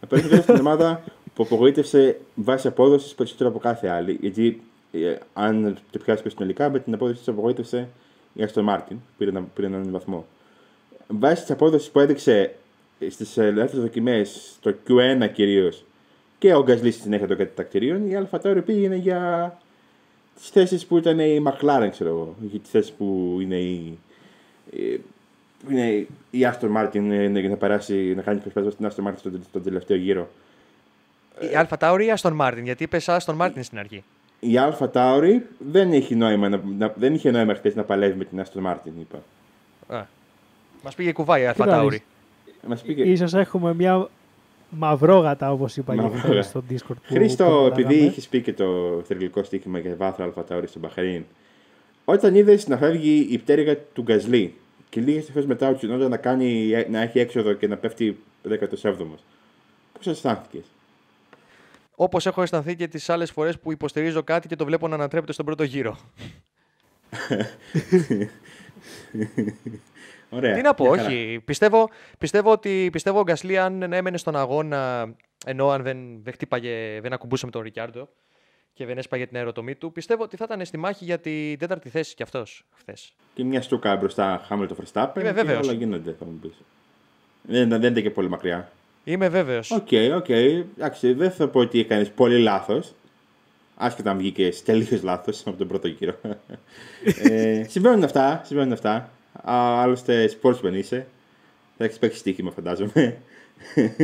Να περάσουμε στην ομάδα που απογοήτευσε βάσει απόδοσης περισσότερο από κάθε άλλη. Γιατί ε, αν το πιάσουμε συνολικά, με την απόδοση της απογοήτευσε η Αστον Μάρτιν. Πήρε, ένα, πήρε έναν βαθμό. Βάσει της απόδοσης που έδειξε στις ελεύθερες δοκιμές, στο Q1 κυρίως, και ο Γκασλής στη συνέχεια των κατακτηρίων, η Αλφατόρη πήγαινε για τις θέσεις που ήταν η McLaren, ξέρω εγώ. Για τις θέσεις που είναι η. Που είναι η Aston Martin για να περάσει, να κάνει προσπάθεια στην Aston Martin στον, στον τελευταίο γύρο. Η Αλφα Τάουρι ή Aston Martin, γιατί είπες Aston Martin στην αρχή. Η Αλφα Τάουρι δεν, έχει νόημα να, να, δεν είχε νόημα χθες να παλεύει με την Aston Martin, είπα. Μας πήγε κουβά η Αλφα Τάουρι. Μας πήγε... Ίσως έχουμε μια μαυρόγατα, όπως είπα Μαυρόγατα. στο Discord. Που, Χρήστο, που επειδή μιλάγαμε. είχες πει και το θερμικό στοίχημα για βάθρο Αλφατάουρι στο Μπαχρέιν, όταν είδες να φεύγει η πτέρυγα του Γκασλή και λίγες στιγμέ μετά ο Τσινόντα να, κάνει, να έχει έξοδο και να πέφτει 17ο, πώς αισθάνθηκες; Όπως έχω αισθανθεί και τις άλλες φορές που υποστηρίζω κάτι και το βλέπω να ανατρέπεται στον πρώτο γύρο. Ωραία. Τι να πω, μια χαρά. όχι. Πιστεύω, πιστεύω ότι πιστεύω ο Γκασλί αν έμενε στον αγώνα, ενώ αν δεν, δεν χτύπαγε, δεν ακουμπούσε με τον Ρικιάρντο και δεν έσπαγε την αεροτομή του, πιστεύω ότι θα ήταν στη μάχη για την τέταρτη θέση κι αυτός χθες. Και μια στούκα μπροστά Χάμιλτον Verstappen. Είμαι και βέβαιος. Όλα γίνονται, θα μου πεις. Δεν, δεν ήταν και πολύ μακριά. Είμαι βέβαιος. OK, OK. Εντάξει, δεν θα πω ότι έκανες πολύ λάθος. Άσχετα αν βγήκες τελείως λάθος από τον πρώτο γύρο. ε, συμβαίνουν αυτά. Συμβαίνουν αυτά. Α, άλλωστε, sportsman είσαι. Θα έχεις παίξει στοίχημα, φαντάζομαι.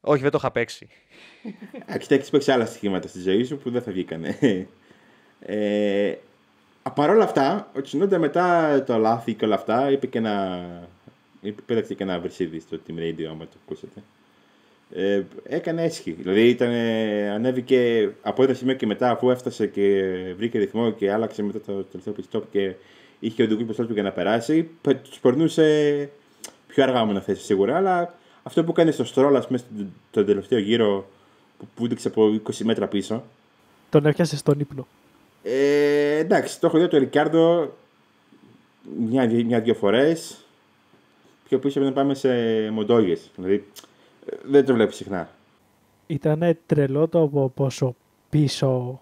Όχι, δεν το είχα παίξει. Εντάξει, θα έχεις παίξει άλλα στοιχήματα στη ζωή σου που δεν θα βγήκανε. Ε, Παρ' όλα αυτά, ο Τσινόντα μετά το λάθη και όλα αυτά είπε και ένα. είπε- Πέταξε και ένα βρυσίδι στο Team Radio, άμα το ακούσατε. Ε, έκανε έσχη. Δηλαδή ήταν, ανέβηκε από ένα σημείο και μετά, αφού έφτασε και βρήκε ρυθμό και άλλαξε μετά το τελευταίο pit stop και είχε οδηγού υποστό του για να περάσει, τους περνούσε πιο αργά μου να θέσει σίγουρα. Αλλά αυτό που έκανε στο Στρόλ, ας πούμε, στον τον τελευταίο γύρο που, που έδειξε από 20 μέτρα πίσω. Τον έπιασε στον ύπνο. Ε, εντάξει, το έχω δει από τον Ρικάρδο μια-δύο μια, δύο φορές. Πιο πίσω πρέπει να πάμε σε μοντόγες. Δηλαδή ε, δεν το βλέπει συχνά. Ήταν τρελό το από πόσο πίσω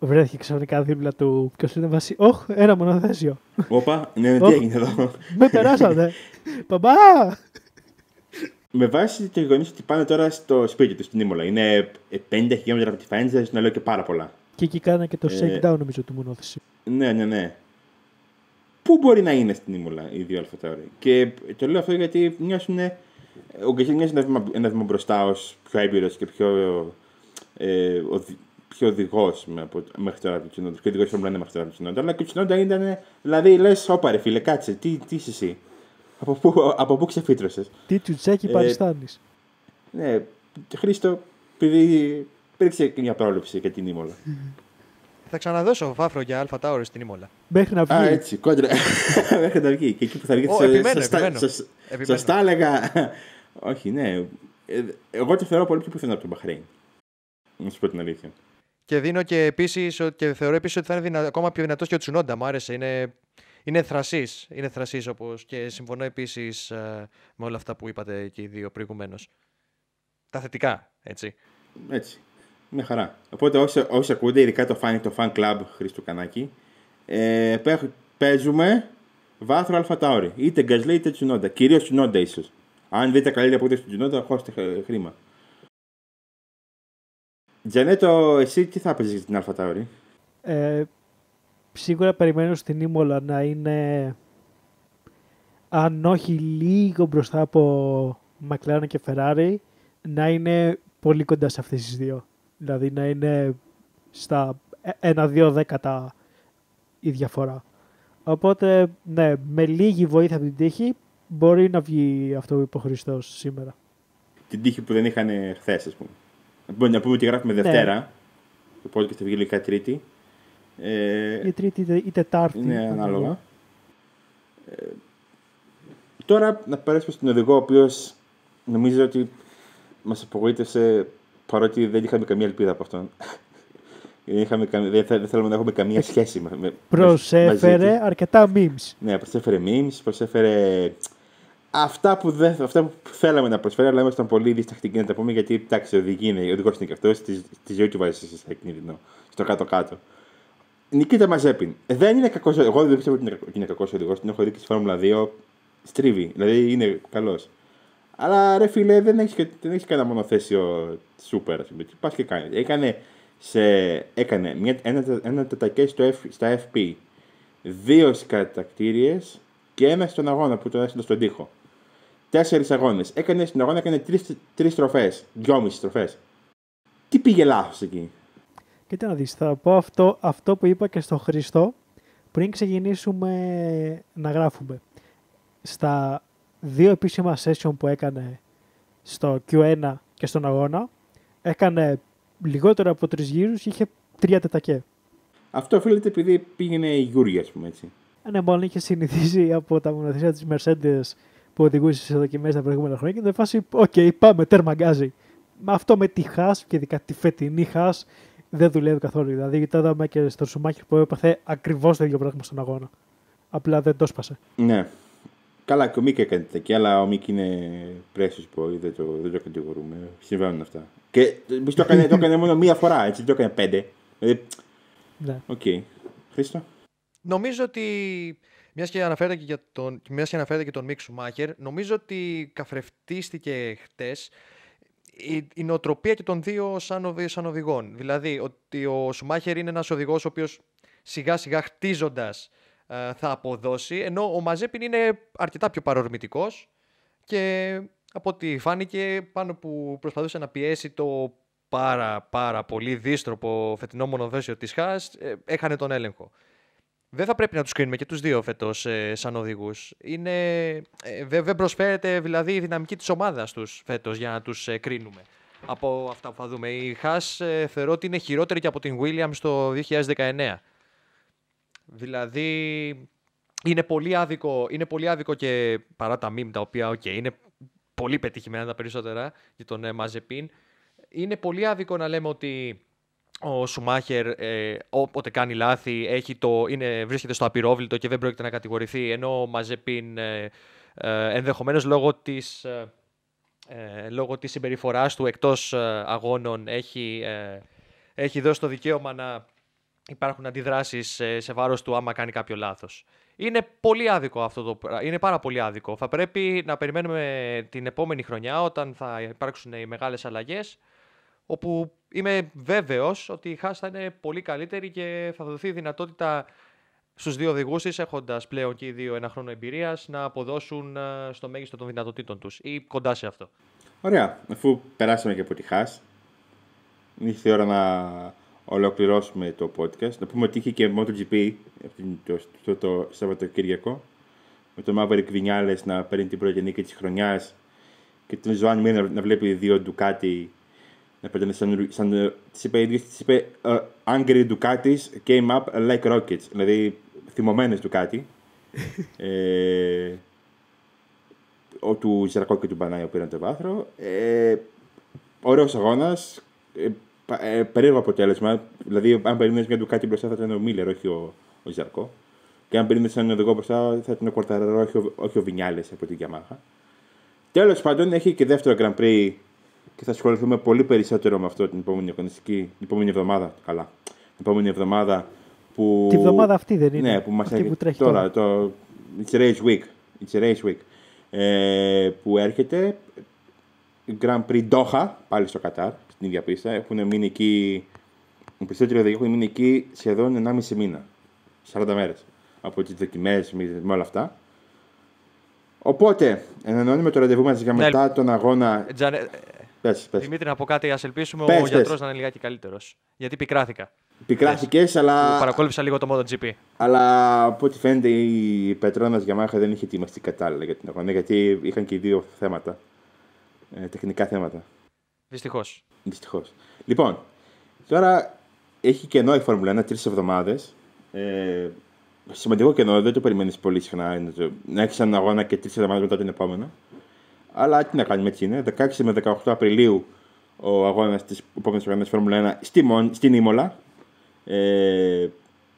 βρέθηκε ξαφνικά δίπλα του. Ποιος είναι βασί. Όχ, ένα μονοθέσιο. Όπα, ναι, τι Οχ. έγινε εδώ. Με περάσατε. Παπά! Με βάση το γεγονό ότι πάνε τώρα στο σπίτι τους στην Ήμολα. Είναι ε, 50 χιλιόμετρα από τη Φάιντζα, να λέω και πάρα πολλά. Και εκεί κάνανε και το Ε, shakedown νομίζω του μονόθεση. Ναι, ναι, ναι. Πού μπορεί να είναι στην Ήμουλα οι δύο Αλφατάουροι. Και το λέω αυτό γιατί μοιάζουν. Ο Γκαζίλ μοιάζει ένα βήμα, ένα βήμα μπροστά ως πιο έμπειρος και πιο. Ε, οδη, πιο οδηγός μέχρι τώρα από τον Τσινόντα. Πιο οδηγός Φόρμουλα 1 μέχρι τώρα από τον Τσινόντα. Αλλά και ο Τσινόντα ήταν. Δηλαδή λες, όπα ρε φίλε, κάτσε, τι, τι είσαι εσύ; Από πού, από πού ξεφύτρωσες; Τι τσουτσέκι ε, παριστάνεις; Ναι, Χρήστο, επειδή υπήρξε και μια πρόληψη για την Ήμολα. Θα ξαναδώσω φάφρο για Αλφα Τάουρι στην Ήμολα. Μέχρι να βγει. Α, έτσι, κόντρα. Μέχρι να βγει. Και εκεί που θα βγει, Ω, θα- επιμένω, σωστά- επιμένω. σωσ- Επιμένω. Σωστά έλεγα. Όχι, ναι. Ε, Εγώ το θεωρώ πολύ πιο πιθανό από τον Μπαχρέιν. Να σου πω την αλήθεια. Και δίνω και επίσης και θεωρώ επίσης ότι θα είναι δυνα... ακόμα πιο δυνατός και ο Τσουνόντα. Μου άρεσε. Είναι, είναι θρασής. Είναι θρασής όπως και συμφωνώ επίσης με όλα αυτά που είπατε και οι δύο προηγουμένως. Τα θετικά, έτσι. Έτσι. Μια χαρά. Οπότε όσοι, όσοι ακούτε, ειδικά το fan, το fan club Χρήστο Κανάκη, ε, παίχ- παίζουμε βάθρο Αλφα Τάουρι. Είτε Γκαζλέ είτε Τσουνόντα. Κυρίως Τσουνόντα ίσως. Αν δείτε καλύτερη απόδοση του Τσουνόντα, χώστε χ- χρήμα. Τζανέτο, εσύ τι θα παίζεις στην Αλφα Τάουρι. Ε, σίγουρα περιμένω στην Ήμολα να είναι αν όχι λίγο μπροστά από McLaren και Ferrari να είναι πολύ κοντά σε αυτές τις δύο. Δηλαδή να είναι στα ε- ένα-δύο δέκατα η διαφορά. Οπότε, ναι, με λίγη βοήθεια από την τύχη μπορεί να βγει αυτό που είπε ο Χριστός σήμερα. την τύχη που δεν είχαν χθες, ας πούμε. Να πούμε- Να πούμε ότι γράφουμε Δευτέρα. Το podcast θα βγει λογικά Τρίτη. Ε, Η Τρίτη ή Τετάρτη. είναι ανάλογα. Ε, Τώρα να περάσουμε στον οδηγό, ο οποίος νομίζω ότι μας απογοήτευσε παρότι δεν είχαμε καμία ελπίδα από αυτόν. δεν, είχαμε, δεν, δεν θέλουμε να έχουμε καμία σχέση με. με προσέφερε μαζί αρκετά memes. Ναι, προσέφερε memes, προσέφερε αυτά που, δεν, αυτά που θέλαμε να προσφέρει, αλλά ήμασταν πολύ διστακτικοί να τα πούμε γιατί εντάξει, οδηγεί είναι, ο οδηγός είναι και αυτός, τη ζωή του βάζει σε κίνδυνο, στο κάτω-κάτω. Νικήτα Μαζέπιν. Δεν είναι κακός. Εγώ δεν πιστεύω ότι είναι κακό οδηγός. Την έχω δει και στη Φόρμουλα 2. Στρίβει. Δηλαδή είναι καλός. Αλλά ρε φίλε, δεν έχεις, δεν έχεις κανένα μονοθέσιο σούπερ. Τι πας και κάνει. Έκανε, σε, έκανε μια, ένα, ένα τετακές στο στα FP. Δύο σκατακτήριε και ένα στον αγώνα που τον έστειλε στον τοίχο. Τέσσερις αγώνες. Έκανε στην αγώνα έκανε τρεις τροφές. Δυόμιση τροφές. Τι πήγε λάθος εκεί; Κοίτα να δεις, θα πω αυτό, αυτό που είπα και στο Χριστό πριν ξεκινήσουμε να γράφουμε. Στα δύο επίσημα session που έκανε στο Q1 και στον αγώνα, έκανε λιγότερο από τρεις γύρους και είχε τρία τετακέ. Αυτό οφείλεται επειδή πήγαινε η Γιούρι, ας πούμε έτσι. Ε, ναι, μόνο είχε συνηθίσει από τα μονοθέσια της Mercedes που οδηγούσε σε δοκιμές τα προηγούμενα χρόνια και σε φάση, OK, okay, πάμε, τέρμα γκάζι. Με αυτό με τη Χάς και ειδικά τη φετινή Χάς δεν δουλεύει καθόλου. Δηλαδή, το είδαμε και στο Σουμάχερ που έπαθε ακριβώς το ίδιο πράγμα στον αγώνα. Απλά δεν το σπάσε. Ναι. Καλά, και ο Μίκ έκανε τέτοια, αλλά ο Μίκ είναι πρέσιο που δεν το, δεν το κατηγορούμε. Συμβαίνουν αυτά. Και το έκανε, το έκανε μόνο μία φορά, έτσι, το έκανε πέντε. Δηλαδή, ναι. OK. Okay. Χρήστο; Νομίζω ότι μιας και αναφέρεται και, για τον, μιας και αναφέρεται και τον Μίκ Σουμάχερ, νομίζω ότι καθρεφτίστηκε χτες η, η νοοτροπία και των δύο σαν, σαν οδηγών. Δηλαδή ότι ο Σουμάχερ είναι ένας οδηγός ο οποίος σιγά σιγά χτίζοντας ε, θα αποδώσει, ενώ ο Μαζέπιν είναι αρκετά πιο παρορμητικός και από ό,τι φάνηκε πάνω που προσπαθούσε να πιέσει το πάρα πάρα πολύ δίστροπο φετινό μονοδέσιο της ΧΑΣ, ε, έχανε τον έλεγχο. Δεν θα πρέπει να τους κρίνουμε και τους δύο φέτος ε, σαν οδηγούς. Είναι, ε, δεν προσφέρεται δηλαδή η δυναμική της ομάδας τους φέτος για να τους ε, κρίνουμε από αυτά που θα δούμε. Η Haas ε, θεωρώ ότι είναι χειρότερη και από την Williams το 2019. Δηλαδή είναι πολύ άδικο, είναι πολύ άδικο και παρά τα meme τα οποία okay, είναι πολύ πετυχημένα τα περισσότερα για τον Μαζεπίν. Είναι πολύ άδικο να λέμε ότι ο Σουμάχερ ε, όποτε κάνει λάθη έχει το, είναι, βρίσκεται στο απειρόβλητο και δεν πρόκειται να κατηγορηθεί ενώ ο Μαζεπίν ε, ε, ενδεχομένως λόγω της, ε, ε λόγω της συμπεριφοράς του εκτός ε, αγώνων έχει, έχει δώσει το δικαίωμα να υπάρχουν αντιδράσεις σε βάρος του άμα κάνει κάποιο λάθος. Είναι πολύ άδικο αυτό το Είναι πάρα πολύ άδικο. Θα πρέπει να περιμένουμε την επόμενη χρονιά όταν θα υπάρξουν οι μεγάλες αλλαγές όπου είμαι βέβαιος ότι η Haas θα είναι πολύ καλύτερη και θα δοθεί δυνατότητα στους δύο οδηγούς της, έχοντας πλέον και οι δύο ένα χρόνο εμπειρίας, να αποδώσουν ε, στο μέγιστο των δυνατοτήτων τους ή κοντά σε αυτό. Ωραία. Αφού περάσαμε και από τη Haas, ήρθε η ώρα να ολοκληρώσουμε το podcast. Να πούμε ότι είχε και MotoGP το, το, το, Σαββατοκύριακο με τον Maverick Vinales να παίρνει την πρώτη νίκη της χρονιάς και τον Ζωάν Μίνα να βλέπει δύο Ducati να πετάνε σαν, σαν τις είπε, τις είπε uh, Angry Ducatis came up like rockets, δηλαδή θυμωμένες Ducati. ε, ο του Ζερακό και του Μπανάιο πήραν το βάθρο. Ε, ωραίος αγώνας, ε, ε, περίεργο αποτέλεσμα. Δηλαδή, αν περίμενες μια Ducati μπροστά θα ήταν ο Μίλλερ, όχι ο, ο Ζερακό. Και αν περίμενες έναν οδηγό μπροστά θα ήταν ο Κορταραρό, όχι ο, όχι ο Βινιάλες από την Yamaha. Τέλος πάντων, έχει και δεύτερο Grand Prix και θα ασχοληθούμε πολύ περισσότερο με αυτό την επόμενη αγωνιστική, την επόμενη εβδομάδα. Καλά. Την επόμενη εβδομάδα που. Τη εβδομάδα αυτή δεν είναι. Ναι, που μας έχει. τρέχει τώρα, Το... It's a race week. It's a race week. Ε, που έρχεται. Grand Prix Doha, πάλι στο Κατάρ, στην ίδια πίστα. Έχουν μείνει εκεί. Οι περισσότεροι οδηγοί έχουν μείνει εκεί σχεδόν 1,5 μήνα. 40 μέρες. Από τις δοκιμές με όλα αυτά. Οπότε, ενανώνουμε το ραντεβού μας για ναι. μετά τον αγώνα. Τζανε... Πες, πες. Δημήτρη, να πω κάτι. Α ελπίσουμε πες, ο γιατρός να είναι λιγάκι καλύτερος. Γιατί πικράθηκα. Πικράθηκες, αλλά. Παρακόλουσα λίγο το MotoGP. Αλλά από ό,τι φαίνεται η Πετρώνα Γιαμάχα δεν είχε ετοιμαστεί κατάλληλα για την αγώνα. Γιατί είχαν και οι δύο θέματα. Ε, τεχνικά θέματα. Δυστυχώς. Δυστυχώς. Λοιπόν, τώρα έχει κενό η Φόρμουλα 1 τρεις εβδομάδες. Ε, σημαντικό κενό, δεν το περιμένεις πολύ συχνά. είναι το- Να έχεις έναν αγώνα και τρεις εβδομάδες μετά τον επόμενο. Αλλά τι να κάνουμε, έτσι είναι. 16 με 18 Απριλίου ο αγώνας της επόμενης οργάνωση Φόρμουλα 1 στη Μον, στην Ήμολα. Ε,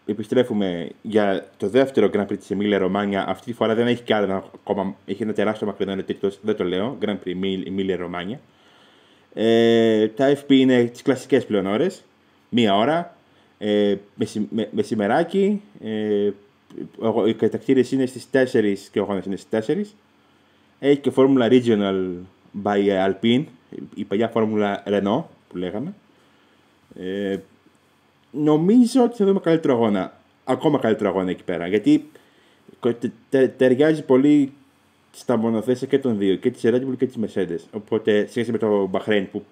επιστρέφουμε για το δεύτερο Grand Prix της Εμίλια Ρωμάνια. Αυτή τη φορά δεν έχει κι άλλο ένα, ακόμα. Έχει ένα τεράστιο μακρινό τίτλος, δεν το λέω. Grand Prix Εμίλια Ρωμάνια. Ε, τα FP είναι τις κλασικές πλέον ώρες. Μία ώρα. Ε, μεση, με, μεσημεράκι. Ε, ο- οι κατακτήρες είναι στις 4 και ο αγώνας είναι στις 4. Έχει και φόρμουλα Regional by Alpine, η παλιά φόρμουλα Renault που λέγαμε. Ε, νομίζω ότι θα δούμε καλύτερο αγώνα. Ακόμα καλύτερο αγώνα εκεί πέρα. Γιατί τε- τε- ταιριάζει πολύ στα μονοθέσια και των δύο, και της Red Bull και της Mercedes. Οπότε σχέση με το Bahrain που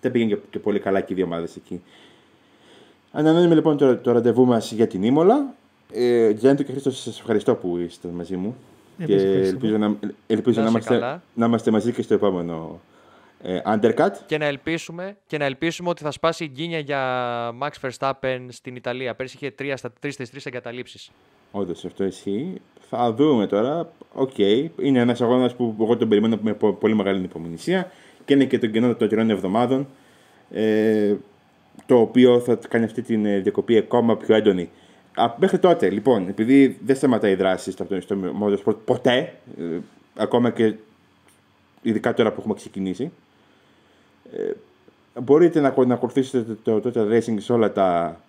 δεν πήγαινε και, και πολύ καλά και οι δύο ομάδες εκεί. Αναμένουμε λοιπόν το, το ραντεβού μας για την Ήμολα. Ε, Γιάννη και Χρήστος, σας ευχαριστώ που είστε μαζί μου. Εμείς και ευχαριστούμε. ελπίζω να, ελπίζω Να να, είσαι είμαστε, καλά. να είμαστε μαζί και στο επόμενο ε, Undercut. Και να, ελπίσουμε, και να ελπίσουμε ότι θα σπάσει η γκίνια για Max Verstappen στην Ιταλία. Πέρσι είχε 3 στα 3 στις 3 εγκαταλείψεις. Όντως αυτό ισχύει. Θα δούμε τώρα. Οκ. Είναι ένας αγώνας που εγώ τον περιμένω με πο- πολύ μεγάλη ανυπομονησία και είναι και το κενό των τρει εβδομάδων. Ε, το οποίο θα κάνει αυτή την ε, διακοπή ακόμα πιο έντονη. Α, μέχρι τότε, λοιπόν, επειδή δεν σταματάει η δράση στο, στο Motorsport ποτέ, ε, ακόμα και ειδικά τώρα που έχουμε ξεκινήσει, ε, μπορείτε να, ακολ- να ακολουθήσετε το, το Total Racing σε όλα τα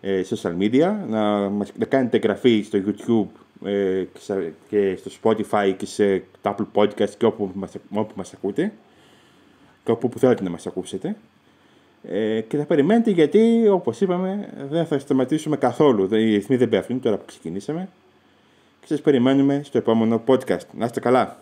ε, social media, να, μας, να κάνετε εγγραφή στο YouTube ε, και, σε- και στο Spotify και σε τα Apple Podcast και όπου μας, όπου μας ακούτε και όπου που θέλετε να μας ακούσετε. Ε, και θα περιμένετε γιατί, όπως είπαμε, δεν θα σταματήσουμε καθόλου. Δεν- Οι ρυθμοί δεν πέφτουν τώρα που ξεκινήσαμε. Και σας περιμένουμε στο επόμενο podcast. Να είστε καλά.